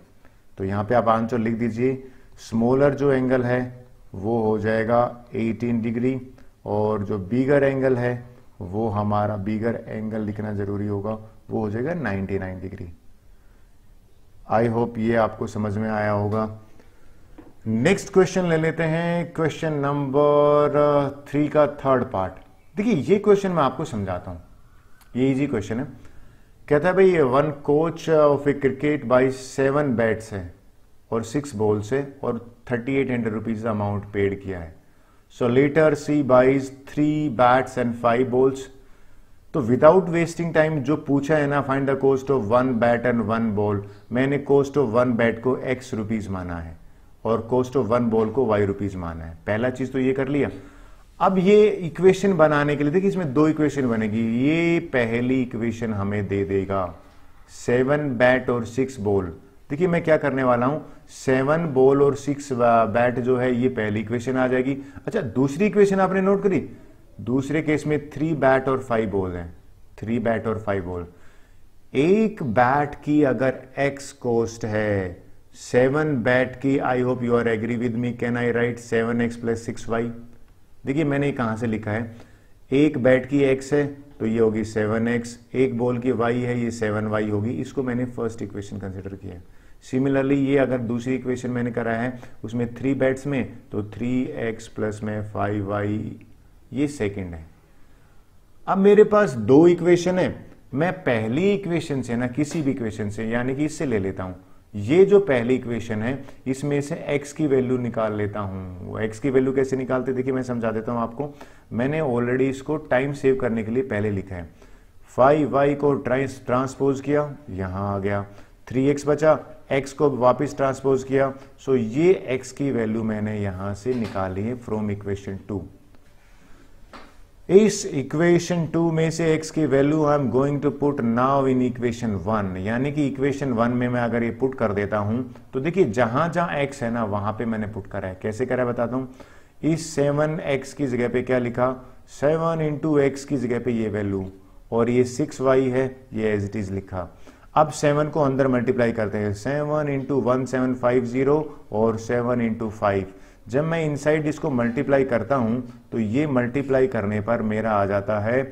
तो यहाँ पे आप आंसर लिख दीजिए। स्मॉलर जो एंगल है, वो हो जाएगा 18 डिग्री और जो बीगर एंगल है, वो हमारा बीगर एंगल लिखना ज़रूरी होगा, वो हो जाएगा 99 डिग्री आई होप ये आपको समझ में आया होगा। नेक्स्ट क्वेश्चन ले लेते हैं। क्वेश्चन नंबर थ्री का थर्ड पार्ट देखिए, ये क्वेश्चन मैं आपको समझाता हूँ। ये इजी क्वेश्चन है। कहता है, भाई, ये one coach of a cricket buy seven bats है और सिक्स बॉल्स है और thirty eight hundred rupees amount paid किया है। So later she buys three bats and five balls तो विदाउट वेस्टिंग टाइम जो पूछा है ना find the cost of one bat and one ball मैंने कोस्ट ऑफ़ वन बैट को x rupees माना है और कोस्ट ऑफ़ वन बॉल को वाई रुपीज़ माना है। पहला चीज़ तो ये कर लिया। अब ये इक्वेशन बनाने के लिए, देखिए इसमें दो इक्वेशन बनेगी। ये पहली इक्वेशन हमें दे देगा। सेवन बैट और सिक्स बॉल देखिए मैं क्या करने वाला हूँ? सेवन बॉल और सिक्स बैट जो है, ये पहली इक्वेशन आ जाएगी। अच्छा दूसरी इक्वेशन आपने नोट करी? दूसरे केस में थ्री बैट और फाइव बॉल है। थ्री बैट और फाइव बॉल एक बैट की अगर एक्स कोस्ट है सेवन बैट की I hope you are agree with me can I write seven x plus six y देखिए, मैंने कहाँ से लिखा है? एक बैट की एक्स है तो ये होगी सेवन एक्स एक बॉल की वाई है, ये सेवन वाई होगी। इसको मैंने फ़र्स्ट इक्वेशन कंसिडर किया है। सिमिलरली ये अगर दूसरी इक्वेशन मैंने करा है, उसमें थ्री बैट्स में तो थ्री एक्स प्लस में फाइव वाई ये सेकेंड है। अब मेरे पास दो इक्वेशन है। मैं पहली इक्वेशन से, ना किसी भी इक्वेशन से, यानी कि इससे ले लेता हूँ। ये जो पहली इक्वेशन है, इसमें से x की वैल्यू निकाल लेता हूँ। x की वैल्यू कैसे निकालते देखिए, मैं समझा देता हूँ आपको। मैंने ऑलरेडी इसको टाइम सेव करने के लिए पहले लिखा है। फाइव वाई को ट्रांसपोज किया, यहाँ आ गया। थ्री एक्स बचा, x को वापस ट्रांसपोज किया। सो ये x की वैल्यू मैंने यहाँ से निकाली है फ्रॉम इक्वेशन टू इस इक्वेशन टू में से एक्स की value I am going to put now in equation one यानी कि इक्वेशन वन में मैं अगर ये पुट कर देता हूँ तो देखिए जहाँ जहाँ एक्स है ना, वहाँ पे मैंने पुट करा है। कैसे करा है बताता हूँ? इस सेवन एक्स की जगह पे क्या लिखा? सेवन इंटू एक्स की जगह पे ये वैल्यू। और ये सिक्स वाई है, ये एज इट इज़ लिखा। अब सेवन को अंदर मल्टीप्लाई करते हैं। Seven into one seven five zero और सेवन इंटू फाइव जब मैं इनसाइड इसको मल्टीप्लाई करता हूँ तो ये मल्टीप्लाई करने पर मेरा आ जाता है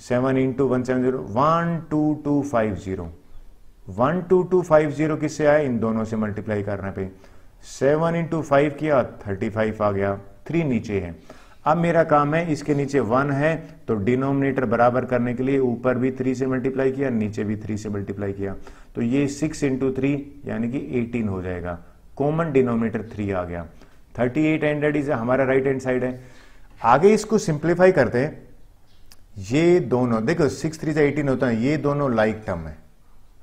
seven into one seven zero one two two five zero one two two five zero किससे आया? इन दोनों से मल्टीप्लाई करने पे। सेवन इंटू फाइव किया थर्टी फाइव आ गया। थ्री नीचे है। अब मेरा काम है, इसके नीचे वन है तो डिनोमिनेटर बराबर करने के लिए ऊपर भी थ्री से मल्टीप्लाई किया, नीचे भी थ्री से मल्टीप्लाई किया। तो ये सिक्स इंटू थ्री यानी कि एटीन हो जाएगा। कॉमन डिनोमिनेटर थ्री आ गया। थर्टी एट हंड्रेड इज़ हमारा राइट हैंड साइड है। आगे इसको सिंप्लीफाई करते हैं। ये दोनों देखो सिक्स थ्री से एटीन होता है ये दोनों लाइक टर्म है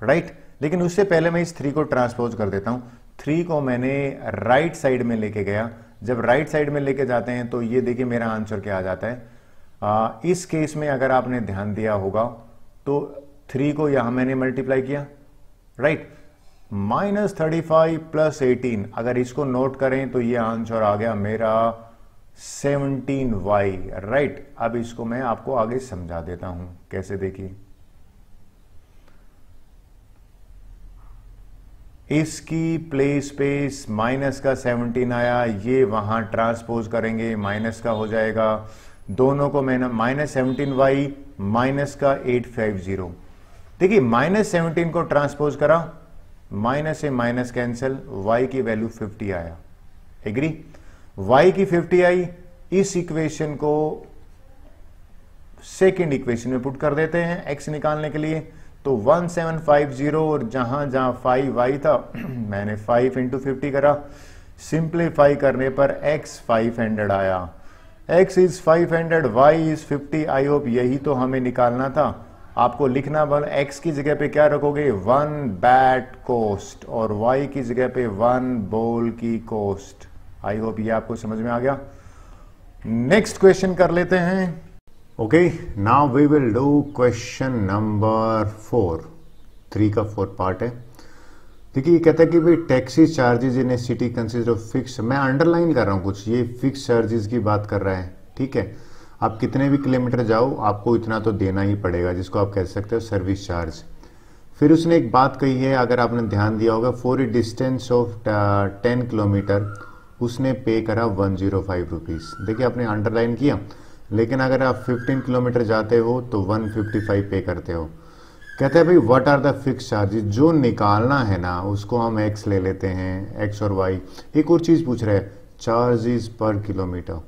राइट right? लेकिन उससे पहले मैं इस थ्री को ट्रांसपोज कर देता हूँ। थ्री को मैंने राइट right साइड में लेके गया। जब राइट right साइड में लेके जाते हैं तो ये देखिए मेरा आंसर क्या आ जाता है। आ, इस केस में अगर आपने ध्यान दिया होगा तो थ्री को यहाँ मैंने मल्टीप्लाई किया right minus thirty five plus eighteen. अगर इसको नोट करें तो ये आंसर आ गया मेरा सेवनटीन वाई। राइट? अब इसको मैं आपको आगे समझा देता हूँ। कैसे देखिए? इसकी प्लेस पे माइनस का 17 आया। ये वहाँ ट्रांसपोज करेंगे, माइनस का हो जाएगा। दोनों को मैंने माइनस सेवनटीन वाई, माइनस का 850 देखिए, माइनस सेवनटीन को ट्रांसपोज करा। माइनस से माइनस कैंसिल, y की वैल्यू 50 आया। एग्री y की 50 आई, इस इक्वेशन को सेकेंड इक्वेशन में पुट कर देते हैं x निकालने के लिए। तो 1750 और जहाँ जहाँ फाइव वाई था, मैंने 5 इंटू फिफ्टी करा। सिंप्लीफाई करने पर x 500 आया। x is 500 y is 50 I hope यही तो हमें निकालना था। आपको लिखना बन, x की जगह पे क्या रखोगे? वन बैट कोस्ट और y की जगह पे वन बोल की कोस्ट आई होप ये आपको समझ में आ गया। नेक्स्ट क्वेश्चन कर लेते हैं। Okay now we will do question number four three का फोर्थ पार्ट है। देखिए, ये कहता है कि भाई taxi charges in a city consider fix मैं अंडरलाइन कर रहा हूँ कुछ, ये फिक्स चार्जेस की बात कर रहा है, ठीक है? आप कितने भी किलोमीटर जाओ, आपको इतना तो देना ही पड़ेगा, जिसको आप कह सकते हो सर्विस चार्ज फिर उसने एक बात कही है, अगर आपने ध्यान दिया होगा for a distance of ten kilometre उसने पे करा वन ज़ीरो फाइव रुपीज़ देखिए, आपने अंडरलाइन किया, लेकिन अगर आप फिफ्टीन किलोमीटर जाते हो तो वन फिफ्टी फाइव पे करते हो. कहते हैं, भाई what are the fix charges जो निकालना है ना, उसको हम एक्स ले लेते हैं एक्स और वाई एक और चीज़ पूछ रहे हैं चार्जेस पर किलोमीटर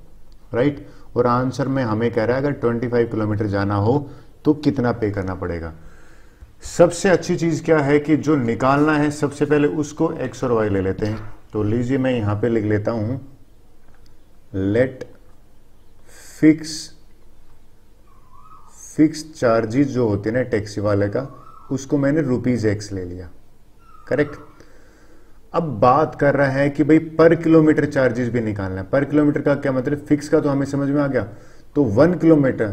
राइट और आंसर में हमें कह रहा है, अगर 25 किलोमीटर जाना हो तो कितना पे करना पड़ेगा? सबसे अच्छी चीज़ क्या है कि जो निकालना है, सबसे पहले उसको एक्स और वाई ले लेते हैं। तो लीजिए मैं यहाँ पे लिख लेता हूँ लेट फिक्स फिक्स चार्जेस जो होते हैं ना टैक्सी वाले का, उसको मैंने रुपीज़ एक्स ले लिया। करेक्ट अब बात कर रहा है कि भाई पर किलोमीटर चार्जेस भी निकालना है। पर किलोमीटर का क्या मतलब? फिक्स का तो हमें समझ में आ गया। तो one kilometre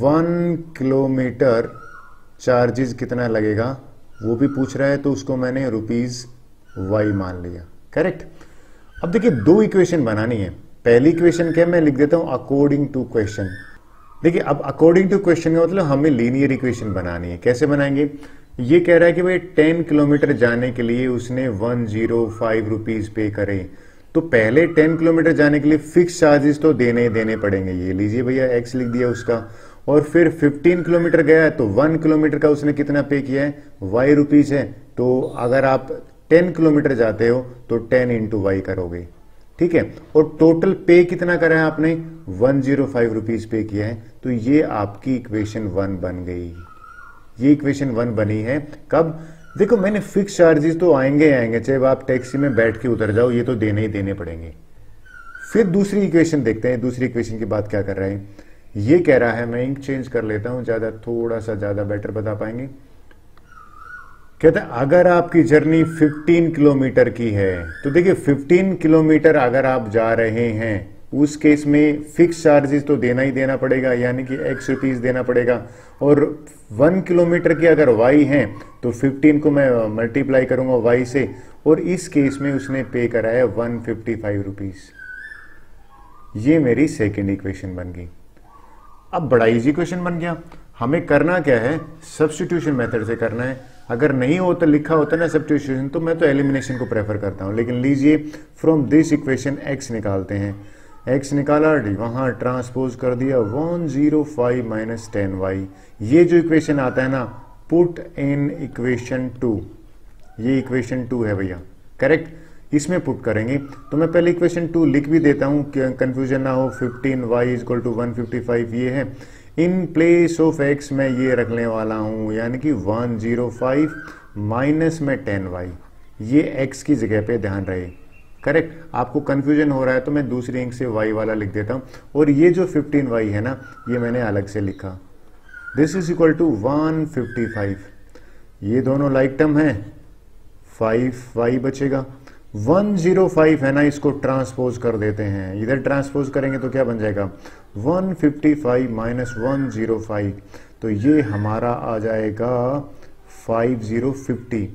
one kilometre charges कितना लगेगा? वो भी पूछ रहा है तो उसको मैंने रुपीज़ वाई मान लिया। करेक्ट अब देखिए, दो इक्वेशन बनानी है। पहली इक्वेशन क्या मैं लिख देता हूँ अकॉर्डिंग टू क्वेश्चन देखिए, अब अकॉर्डिंग टू क्वेश्चन का मतलब हमें लीनियर इक्वेशन बनानी है। कैसे बनाएँगे? ये कह रहा है कि भाई टेन किलोमीटर जाने के लिए उसने वन ज़ीरो फाइव रुपीज़ पे करे। तो पहले टेन किलोमीटर जाने के लिए फिक्स चार्जेस तो देने ही देने पड़ेंगे। ये लीजिए भैया एक्स लिख दिया उसका। और फिर 15 किलोमीटर गया तो वन किलोमीटर का उसने कितना पे किया है? वाई रुपीज़ है। तो अगर आप 10 किलोमीटर जाते हो तो 10 इंटू वाई करोगे। ठीक है? और टोटल पे कितना करा है आपने? वन ज़ीरो फाइव रुपीज़ पे किया है। तो ये आपकी इक्वेशन वन बन गई। ये इक्वेशन वन बनी है। कब? देखो, मैंने फिक्स चार्जेस तो आएँगे आएँगे, चाहे आप टैक्सी में बैठ के उतर जाओ, ये तो देने ही देने पड़ेंगे। फिर दूसरी इक्वेशन देखते हैं। दूसरी इक्वेशन की बात क्या कर रहा है? ये कह रहा है, मैं इंक चेंज कर लेता हूँ, ज़्यादा, थोड़ा सा ज़्यादा बेटर बता पाएँगे। कहते हैं, अगर आपकी जर्नी 15 किलोमीटर की है तो देखिए 15 किलोमीटर अगर आप जा रहे हैं उस केस में फिक्स चार्जेस तो देना ही देना पड़ेगा, यानी कि एक्स रुपीज़ देना पड़ेगा। और वन किलोमीटर की अगर वाई है तो 15 को मैं मल्टीप्लाई करूँगा वाई से, और इस केस में उसने पे करा है वन फिफ्टी फाइव रुपीज़ ये मेरी सेकेंड इक्वेशन बन गई। अब बड़ा इजी क्वेश्चन बन गया। हमें करना क्या है? सब्सटीट्यूशन मेथड से करना है। अगर नहीं होता लिखा होता ना सब्सटीट्यूशन तो मैं तो एलिमिनेशन को प्रेफर करता हूँ। लेकिन लीजिए फ्रॉम दिस इक्वेशन एक्स निकालते हैं। एक्स निकाला वहाँ ट्रांसपोज कर दिया one zero five minus ten y ये जो इक्वेशन आता है ना पुट इन इक्वेशन टू ये इक्वेशन टू है भैया करेक्ट इसमें पुट करेंगे। तो मैं पहले इक्वेशन टू लिख भी देता हूँ कंफ्यूजन ना हो 15 वाई इजक्वल टू 155 ये है। इन प्लेस ऑफ़ एक्स मैं ये रखने वाला हूँ, यानी कि 105 माइनस में टेन वाई ये एक्स की जगह पे ध्यान रहे। करेक्ट आपको कंफ्यूजन हो रहा है तो मैं दूसरी इंक से वाई वाला लिख देता हूँ। और ये जो 15 वाई है ना, ये मैंने अलग से लिखा। दिस इज़ इक्वल टू 155 ये दोनों लाइक टर्म है। 5 वाई बचेगा। 105 है ना, इसको ट्रांसपोज कर देते हैं। इधर ट्रांसपोज करेंगे तो क्या बन जाएगा? 155 माइनस वन तो ये हमारा आ जाएगा 5050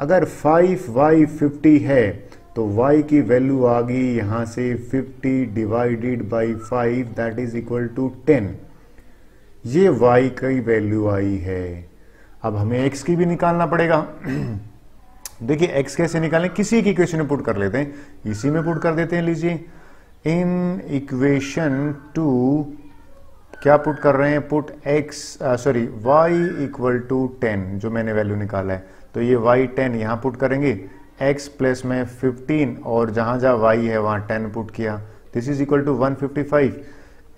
अगर 5y50 है तो y की वैल्यू आ गई यहाँ से 50 divided by 5 that is equal to 10 ये y की वैल्यू आई है। अब हमें x की भी निकालना पड़ेगा। देखिए, x कैसे निकालें? किसी की इक्वेशन में पुट कर लेते हैं। इसी में पुट कर देते हैं, लीजिए। इन इक्वेशन टू क्या पुट कर रहे हैं? Put x sorry y equal to ten जो मैंने वैल्यू निकाला है। तो ये y टेन यहाँ पुट करेंगे। X प्लस में 15 और जहाँ जहाँ y है, वहाँ 10 पुट किया। This is equal to 155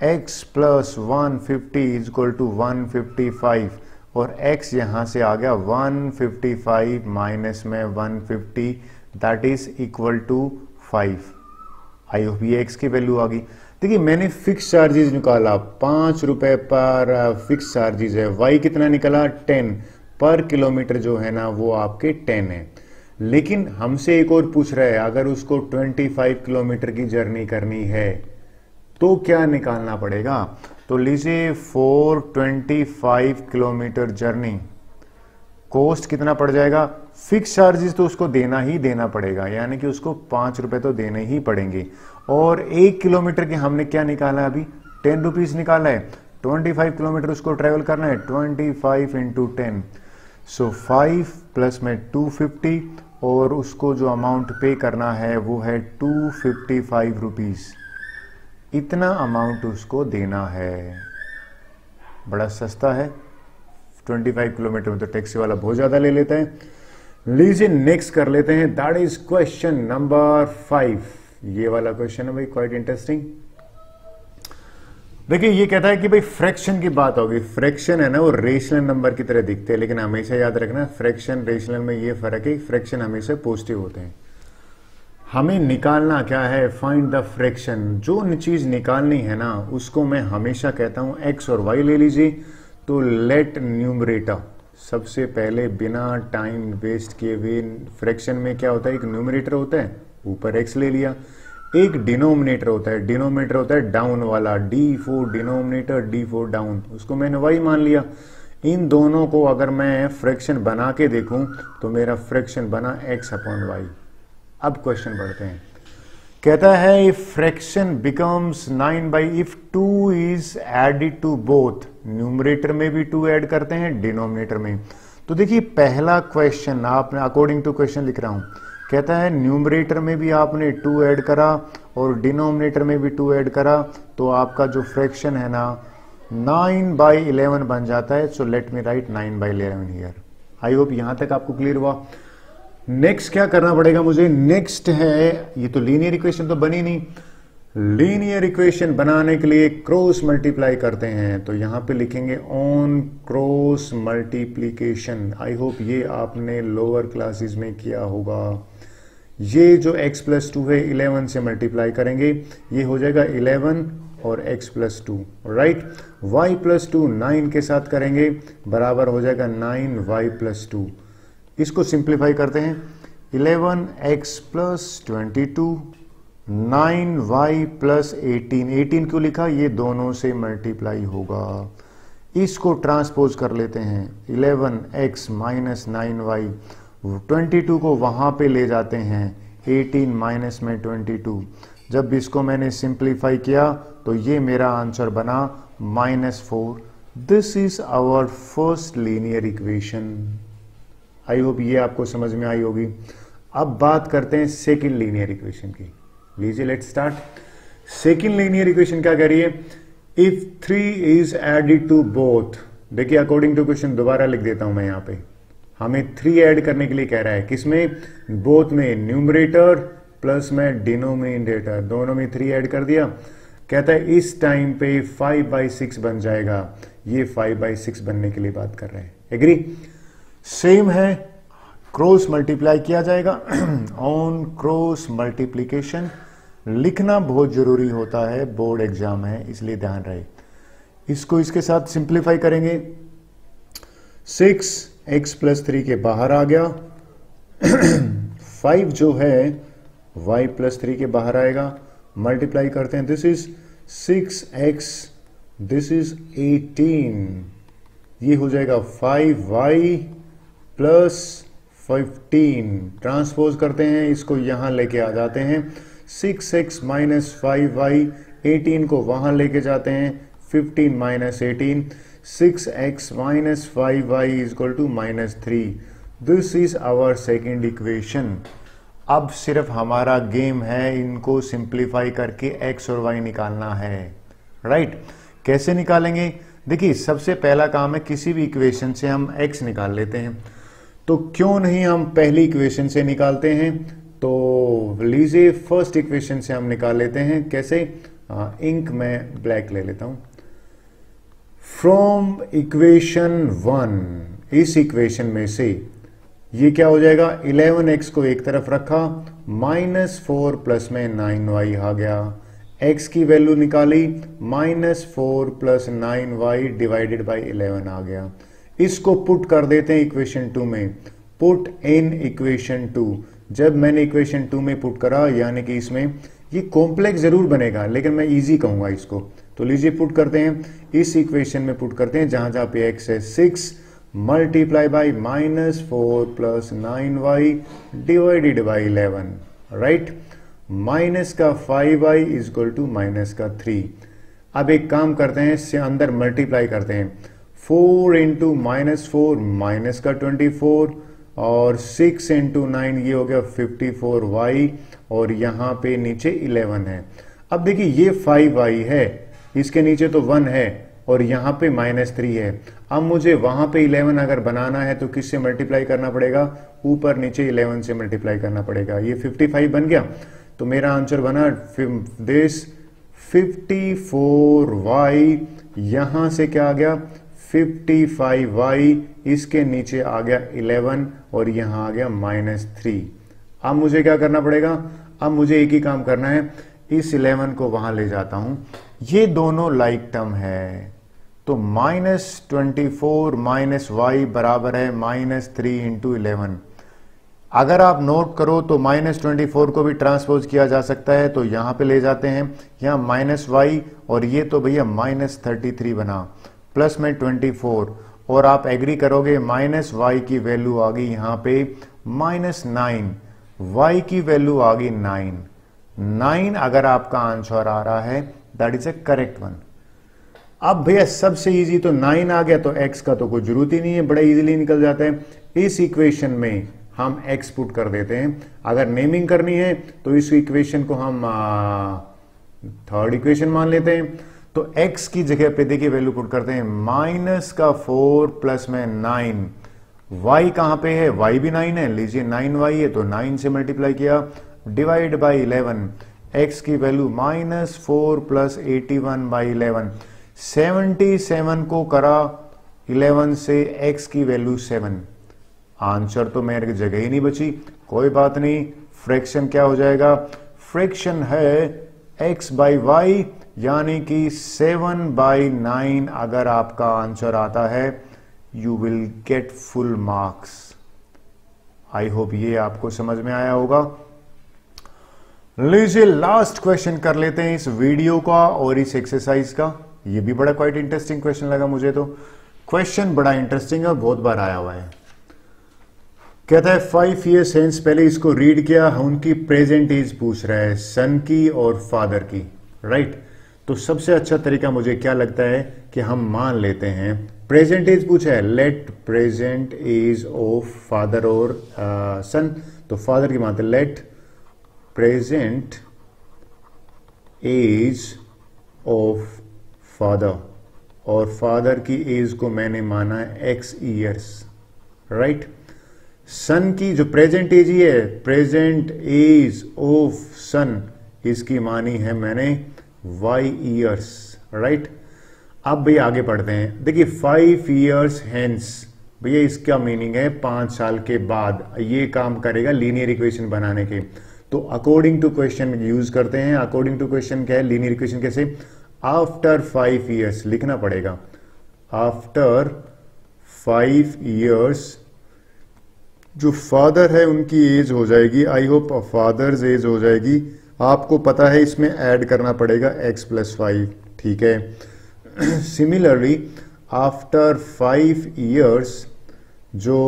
x plus 150 is equal to 155 और x यहाँ से आ गया 155 माइनस में 150 that is equal to 5 I hope ये एक्स की वैल्यू आ गई। देखिए, मैंने फिक्स चार्जेस निकाला। पाँच रुपए पर फिक्स चार्जेस है। वाई कितना निकला? टेन पर किलोमीटर जो है ना, वो आपके टेन है। लेकिन हमसे एक और पूछ रहा है, अगर उसको 25 किलोमीटर की जर्नी करनी है तो क्या निकालना पड़ेगा? तो लीजिए four twenty five kilometre journey cost कितना पड़ जाएगा? फिक्स चार्जेस तो उसको देना ही देना पड़ेगा, यानी कि उसको पाँच रुपए तो देने ही पड़ेंगे। और एक किलोमीटर के हमने क्या निकाला अभी? टेन रुपीज़ निकाला है। ट्वेंटी फाइव किलोमीटर उसको ट्रेवल करना है twenty five into ten so five plus में टू फिफ्टी और उसको जो अमाउंट पे करना है, वो है टू फिफ्टी फाइव रुपीज़ इतना अमाउंट उसको देना है। बड़ा सस्ता है। 25 किलोमीटर में तो टैक्सी वाला बहुत ज़्यादा ले लेता है। लीजिए नेक्स्ट कर लेते हैं। That is question number five ये वाला क्वेश्चन है भाई क्वाइट इंटरेस्टिंग देखिए, ये कहता है कि भाई फ्रैक्शन की बात होगी। फ्रैक्शन है ना, वो रेशनल नंबर की तरह दिखते हैं, लेकिन हमेशा याद रखना, फ्रैक्शन, रेशनल में ये फ़र्क है फ्रैक्शन हमेशा पॉजिटिव होते हैं। हमें निकालना क्या है? फाइंड द फ्रैक्शन जो चीज़ निकालनी है ना, उसको मैं हमेशा कहता हूँ एक्स और वाई ले लीजिए तो लेट न्यूमरेटर सबसे पहले बिना टाइम वेस्ट किए हुए फ्रैक्शन में क्या होता है? एक न्यूमरेटर होता है, ऊपर एक्स ले लिया। एक डिनोमिनेटर होता है, डिनोमिनेटर होता है डाउन वाला D four denominator D four down उसको मैंने वाई मान लिया। इन दोनों को अगर मैं फ्रैक्शन बना के देखूँ तो मेरा फ्रैक्शन बना एक्स अपॉन वाई अब क्वेश्चन बढ़ते हैं। कहता है if fraction becomes nine by if two is added to both numerator में भी टू ऐड करते हैं डिनोमिनेटर में। तो देखिए, पहला क्वेश्चन आपने अकॉर्डिंग टू क्वेश्चन लिख रहा हूँ। कहता है न्यूमरेटर में भी आपने टू ऐड करा और डिनोमिनेटर में भी टू ऐड करा तो आपका जो फ्रैक्शन है ना नाइन बाई इलेवन बन जाता है। So let me write nine by eleven here I hope यहाँ तक आपको क्लियर हुआ। नेक्स्ट क्या करना पड़ेगा मुझे? नेक्स्ट है, ये तो लीनियर इक्वेशन तो बनी नहीं। लीनियर इक्वेशन बनाने के लिए क्रॉस मल्टीप्लाई करते हैं। तो यहाँ पे लिखेंगे on cross multiplication I hope ये आपने लोअर क्लासेस में किया होगा। ये जो x प्लस टू है 11 से मल्टीप्लाई करेंगे, ये हो जाएगा 11 और x plus two right y plus two nine के साथ करेंगे, बराबर हो जाएगा 9y वाई प्लस टू इसको सिंप्लीफाई करते हैं। 11x x plus twenty two nine y plus eighteen eighteen क्यों लिखा? ये दोनों से मल्टीप्लाई होगा। इसको ट्रांसपोज कर लेते हैं। 11x x minus nine y twenty two को वहाँ पे ले जाते हैं 18 माइनस में 22 जब इसको मैंने सिंप्लीफाई किया तो ये मेरा आंसर बना minus four. This is our first linear equation I hope ये आपको समझ में आई होगी। अब बात करते हैं सेकेंड लीनियर इक्वेशन की। लीजिए let start second linear equation क्या कह रही है? If three is added to both देखिए अकॉर्डिंग टू क्वेश्चन दोबारा लिख देता हूँ मैं यहाँ पे। हमें थ्री ऐड करने के लिए कह रहा है। किसमें? बोथ में न्यूमरेटर प्लस में डिनोमिनेटर दोनों में थ्री ऐड कर दिया। कहता है, इस टाइम पे फाइव बाई सिक्स बन जाएगा। ये फाइव बाई सिक्स बनने के लिए बात कर रहे हैं। एग्री सेम है। क्रॉस मल्टीप्लाई किया जाएगा। ऑन क्रॉस मल्टीप्लीकेशन लिखना बहुत ज़रूरी होता है। बोर्ड एग्ज़ाम है, इसलिए ध्यान रहे। इसको इसके साथ सिंप्लीफाई करेंगे। सिक्स एक्स प्लस थ्री के बाहर आ गया। फाइव जो है, वाई प्लस थ्री के बाहर आएगा। मल्टीप्लाई करते हैं। This is six x this is eighteen. ये हो जाएगा five y plus fifteen. Transpose करते हैं, इसको यहाँ लेके आ जाते हैं। Six x minus five y, eighteen को वहाँ लेके जाते हैं। Fifteen minus eighteen. Six x minus five y is to minus three this is our second equation अब सिर्फ़ हमारा गेम है, इनको सिंप्लीफाई करके एक्स और वाई निकालना है। Right right? कैसे निकालेंगे? देखिए, सबसे पहला काम है, किसी भी इक्वेशन से हम एक्स निकाल लेते हैं। तो क्यों नहीं हम पहली इक्वेशन से निकालते हैं? तो लीजिए फ़र्स्ट इक्वेशन से हम निकाल लेते हैं। कैसे? इंक में ब्लैक ले लेता हूँ। फ्रॉम इक्वेशन वन इस इक्वेशन में से ये क्या हो जाएगा? 11x को एक तरफ़ रखा माइनस फोर प्लस में नाइन वाई आ गया। X की वैल्यू निकाली minus four plus nine y divided by eleven आ गया। इसको पुट कर देते हैं इक्वेशन टू में। पुट इन इक्वेशन टू जब मैंने इक्वेशन टू में पुट करा, यानी कि इसमें, ये कॉम्प्लेक्स ज़रूर बनेगा, लेकिन मैं इजी कहूँगा इसको। तो लीजिए पुट करते हैं। इस इक्वेशन में पुट करते हैं, जहाँ जहाँ पे x है six multiply by minus four plus nine y divided by eleven right minus का five y is equal to minus का थ्री अब एक काम करते हैं, इससे अंदर मल्टीप्लाई करते हैं। Four into minus four minus का ट्वेंटी फोर और सिक्स इंटू नाइन ये हो गया फिफ्टी फोर वाई और यहाँ पे नीचे इलेवन है। अब देखिए, ये फाइव आई है। इसके नीचे तो वन है और यहाँ पे माइनस थ्री है। अब मुझे वहाँ पे इलेवन अगर बनाना है तो किससे मल्टीप्लाई करना पड़ेगा? ऊपर नीचे इलेवन से मल्टीप्लाई करना पड़ेगा। ये फिफ्टी फाइव बन गया। तो मेरा आंसर बना दिस फिफ्टी फोर वाई यहाँ से क्या आ गया? फिफ्टी फाइव वाई इसके नीचे आ गया इलेवन और यहाँ आ गया माइनस थ्री। अब मुझे क्या करना पड़ेगा? अब मुझे एक ही काम करना है। इस इलेवन को वहाँ ले जाता हूँ। ये दोनों लाइक टर्म है। तो minus twenty four minus y बराबर है माइनस थ्री इंटू इलेवन अगर आप नोट करो तो माइनस ट्वेंटी फोर को भी ट्रांसपोज किया जा सकता है तो यहाँ पे ले जाते हैं। यहाँ माइनस वाई और ये तो भैया माइनस थर्टी थ्री बना। प्लस में ट्वेंटी फोर और आप एग्री करोगे माइनस वाई की वैल्यू आ गई यहाँ पे माइनस नाइन वाई की वैल्यू आ गई नाइन नाइन अगर आपका आंसर आ रहा है that is a correct one अब भैया सबसे इजी तो नाइन आ गया तो एक्स का तो कोई ज़रूरत ही नहीं है, बड़ा इजीली निकल जाता है। इस इक्वेशन में हम एक्स पुट कर देते हैं। अगर नेमिंग करनी है तो इस इक्वेशन को हम थर्ड इक्वेशन मान लेते हैं। तो x की जगह पे देखिए वैल्यू पुट करते हैं। माइनस का फोर प्लस में नाइन y कहाँ पे है? Y भी नाइन है। लीजिए नाइन वाई है तो नाइन से मल्टीप्लाई किया। डिवाइड बाई इलेवन एक्स की value minus four plus eighty one by eleven seventy seven को करा इलेवन से x की वैल्यू सेवन आंसर तो मेरे जगह ही नहीं बची। कोई बात नहीं फ्रैक्शन क्या हो जाएगा? फ्रैक्शन है x बाई वाई यानी कि सेवन बाई नाइन अगर आपका आंसर आता है you will get full marks I hope ये आपको समझ में आया होगा। लीजिए लास्ट क्वेश्चन कर लेते हैं इस वीडियो का और इस एक्सरसाइज का। ये भी बड़ा क्वाइट इंटरेस्टिंग क्वेश्चन लगा मुझे तो। क्वेश्चन बड़ा इंटरेस्टिंग है और बहुत बार आया हुआ है। कहता है फाइव ईयर्स सेंस पहले इसको रीड किया उनकी प्रेजेंट एज पूछ रहा है सन की और फादर की। राइट तो सबसे अच्छा तरीका मुझे क्या लगता है कि हम मान लेते हैं प्रेजेंट एज पूछा है let present age of father और सन तो फादर की मानते let present age of father और फादर की एज को मैंने माना है एक्स ईयर्स राइट सन की जो प्रेजेंट एज ही है प्रेजेंट एज ऑफ़ सन इसकी मानी है मैंने वाई ईयर्स राइट अब भैया आगे पढ़ते हैं। देखिए फाइव ईयर्स हेंस भैया इसका मीनिंग है पाँच साल के बाद। ये काम करेगा लीनियर इक्वेशन बनाने के। तो अकॉर्डिंग टू क्वेश्चन यूज़ करते हैं। अकॉर्डिंग टू क्वेश्चन क्या है? लीनियर इक्वेशन कैसे? आफ्टर फाइव ईयर्स लिखना पड़ेगा। आफ्टर फाइव ईयर्स जो फादर है, उनकी एज हो जाएगी। आई होप फादर्स एज हो जाएगी। आपको पता है, इसमें ऐड करना पड़ेगा एक्स प्लस फाइव ठीक है? सिमिलरली आफ्टर फाइव ईयर्स जो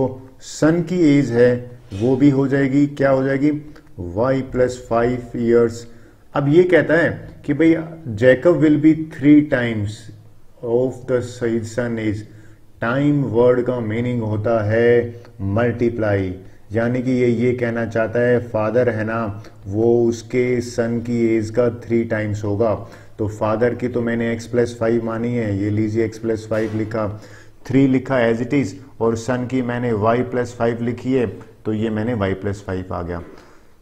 सन की एज है, वो भी हो जाएगी। क्या हो जाएगी? वाई प्लस फाइव ईयर्स अब ये कहता है कि भाई Jacob will be three times of the said son is time word का मीनिंग होता है मल्टीप्लाई यानी कि ये ये कहना चाहता है फादर है ना, वो उसके सन की एज का थ्री टाइम्स होगा। तो फादर की तो मैंने एक्स प्लस फाइव मानी है, ये लीजिए एक्स प्लस फाइव लिखा। थ्री लिखा एज इट इज़ और सन की मैंने वाई प्लस फाइव लिखी है तो ये मैंने वाई प्लस फाइव आ गया।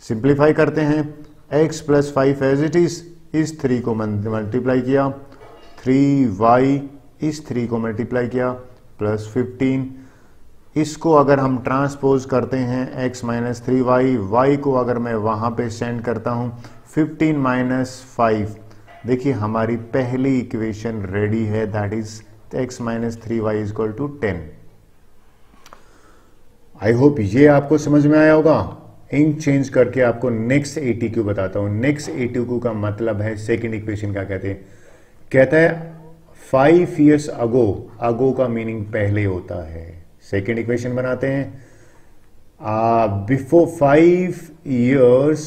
सिंप्लीफाई करते हैं। X plus five as it is इस थ्री को मल्टीप्लाई किया। थ्री वाई इस थ्री को मल्टीप्लाई किया। प्लस फिफ्टीन इसको अगर हम ट्रांसपोज करते हैं, x minus three y y को अगर मैं वहाँ पे सेंड करता हूँ 15 माइनस फाइव देखिए हमारी पहली इक्वेशन रेडी है that is x minus three y is equal to ten I hope ये आपको समझ में आया होगा। इंक चेंज करके आपको नेक्स्ट एटीक्यू बताता हूँ। नेक्स्ट एटीक्यू का मतलब है सेकेंड इक्वेशन क्या कहते हैं? कहता है फाइव ईयर्स अगो अगो का मीनिंग पहले होता है। सेकेंड इक्वेशन बनाते हैं। Before five years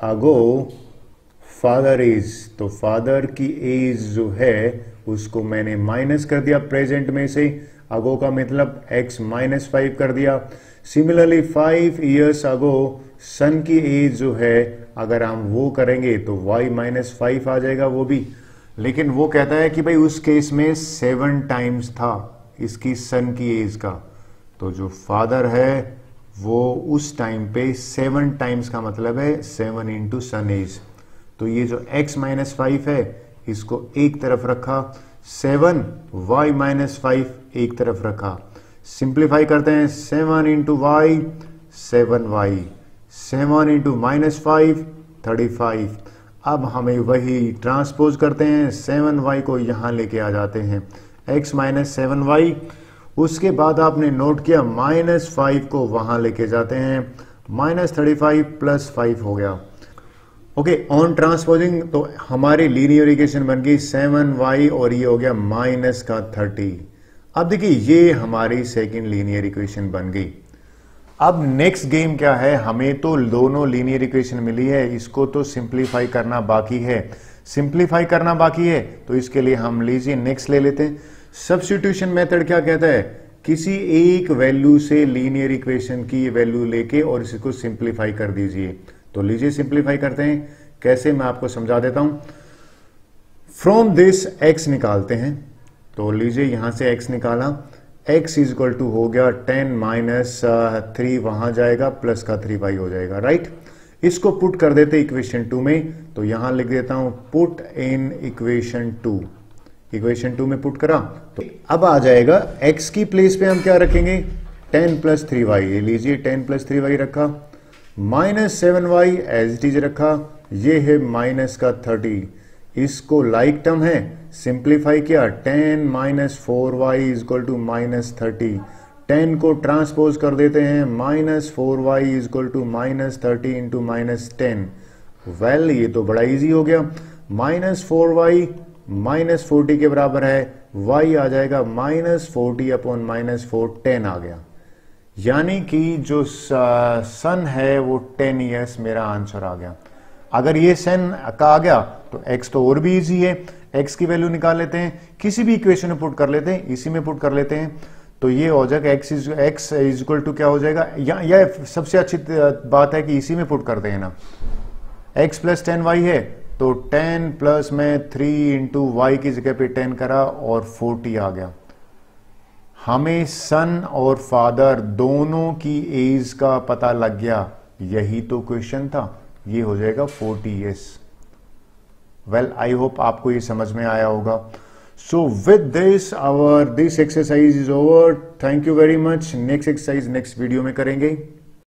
ago father age तो फादर की एज जो है, उसको मैंने माइनस कर दिया प्रेजेंट में से। अगो का मतलब x माइनस फाइव कर दिया। Similarly five years ago son की एज जो है, अगर हम वो करेंगे तो y माइनस फाइव आ जाएगा वो भी। लेकिन वो कहता है कि भाई उस केस में सेवन टाइम्स था, इसकी सन की एज का। तो जो फादर है, वो उस टाइम पे सेवन टाइम्स का मतलब है सेवन इंटू सन एज तो ये जो x माइनस फाइव है, इसको एक तरफ़ रखा। सेवन वाई माइनस फाइव एक तरफ़ रखा। सिंप्लीफाई करते हैं, seven into y seven y seven into minus five thirty five अब हमें वही ट्रांसपोज करते हैं, सेवन वाई को यहाँ लेके आ जाते हैं। एक्स माइनस सेवन वाई उसके बाद आपने नोट किया माइनस फाइव को वहाँ लेके जाते हैं। Minus thirty five plus five हो गया। ओके ऑन ट्रांसपोजिंग तो हमारी लीनियर इक्वेशन बन गई सेवन वाई और ये हो गया माइनस का थर्टी अब देखिए, ये हमारी सेकेंड लीनियर इक्वेशन बन गई। अब नेक्स्ट गेम क्या है? हमें तो दोनों लीनियर इक्वेशन मिली है, इसको तो सिंप्लीफाई करना बाकी है। सिंप्लीफाई करना बाकी है तो इसके लिए हम लीजिए नेक्स्ट ले लेते हैं। सब्सटीट्यूशन मेथड क्या कहता है? किसी एक वैल्यू से लीनियर इक्वेशन की वैल्यू लेके और इसको सिंप्लीफाई कर दीजिए। तो लीजिए सिंप्लीफाई करते हैं। कैसे मैं आपको समझा देता हूँ? फ्रॉम दिस एक्स निकालते हैं। तो लीजिए, यहाँ से एक्स निकाला। एक्स इज़ इक्वल टू हो गया टेन माइनस थ्री वहाँ जाएगा प्लस का थ्री वाई हो जाएगा राइट इसको पुट कर देते इक्वेशन टू में। तो यहाँ लिख देता हूँ put in equation two equation two में पुट करा। तो अब आ जाएगा एक्स की प्लेस पे हम क्या रखेंगे? टेन प्लस थ्री वाई लीजिए टेन प्लस थ्री वाई रखा। Minus seven y as it is रखा, ये है माइनस का थर्टी। इसको लाइक टर्म है, सिंप्लीफाई किया ten minus four y is equal to minus thirty. Ten को ट्रांसपोज कर देते हैं, minus four y is equal to minus thirty into minus ten. Well ये तो बड़ा इजी हो गया। Minus four y, minus forty के बराबर है वाई आ जाएगा, minus forty upon minus four ten आ गया। यानी कि जो सन है वो टेन ईयर्स मेरा आंसर आ गया। अगर ये सन का आ गया तो एक्स तो और भी इजी है। एक्स की वैल्यू निकाल लेते हैं किसी भी इक्वेशन में पुट कर लेते हैं इसी में पुट कर लेते हैं। तो ये हो जाएगा x is x is equal to क्या हो जाएगा? या, या सबसे अच्छी बात है कि इसी में पुट करते हैं ना। एक्स प्लस टेन वाई है तो टेन प्लस में थ्री इंटू वाई की जगह पे टेन करा और फोर्टी आ गया। हमें सन और फादर दोनों की एज का पता लग गया। यही तो क्वेश्चन था। ये हो जाएगा forty years well I hope आपको ये समझ में आया होगा। So with this our this exercise is over thank you very much next exercise next video में करेंगे।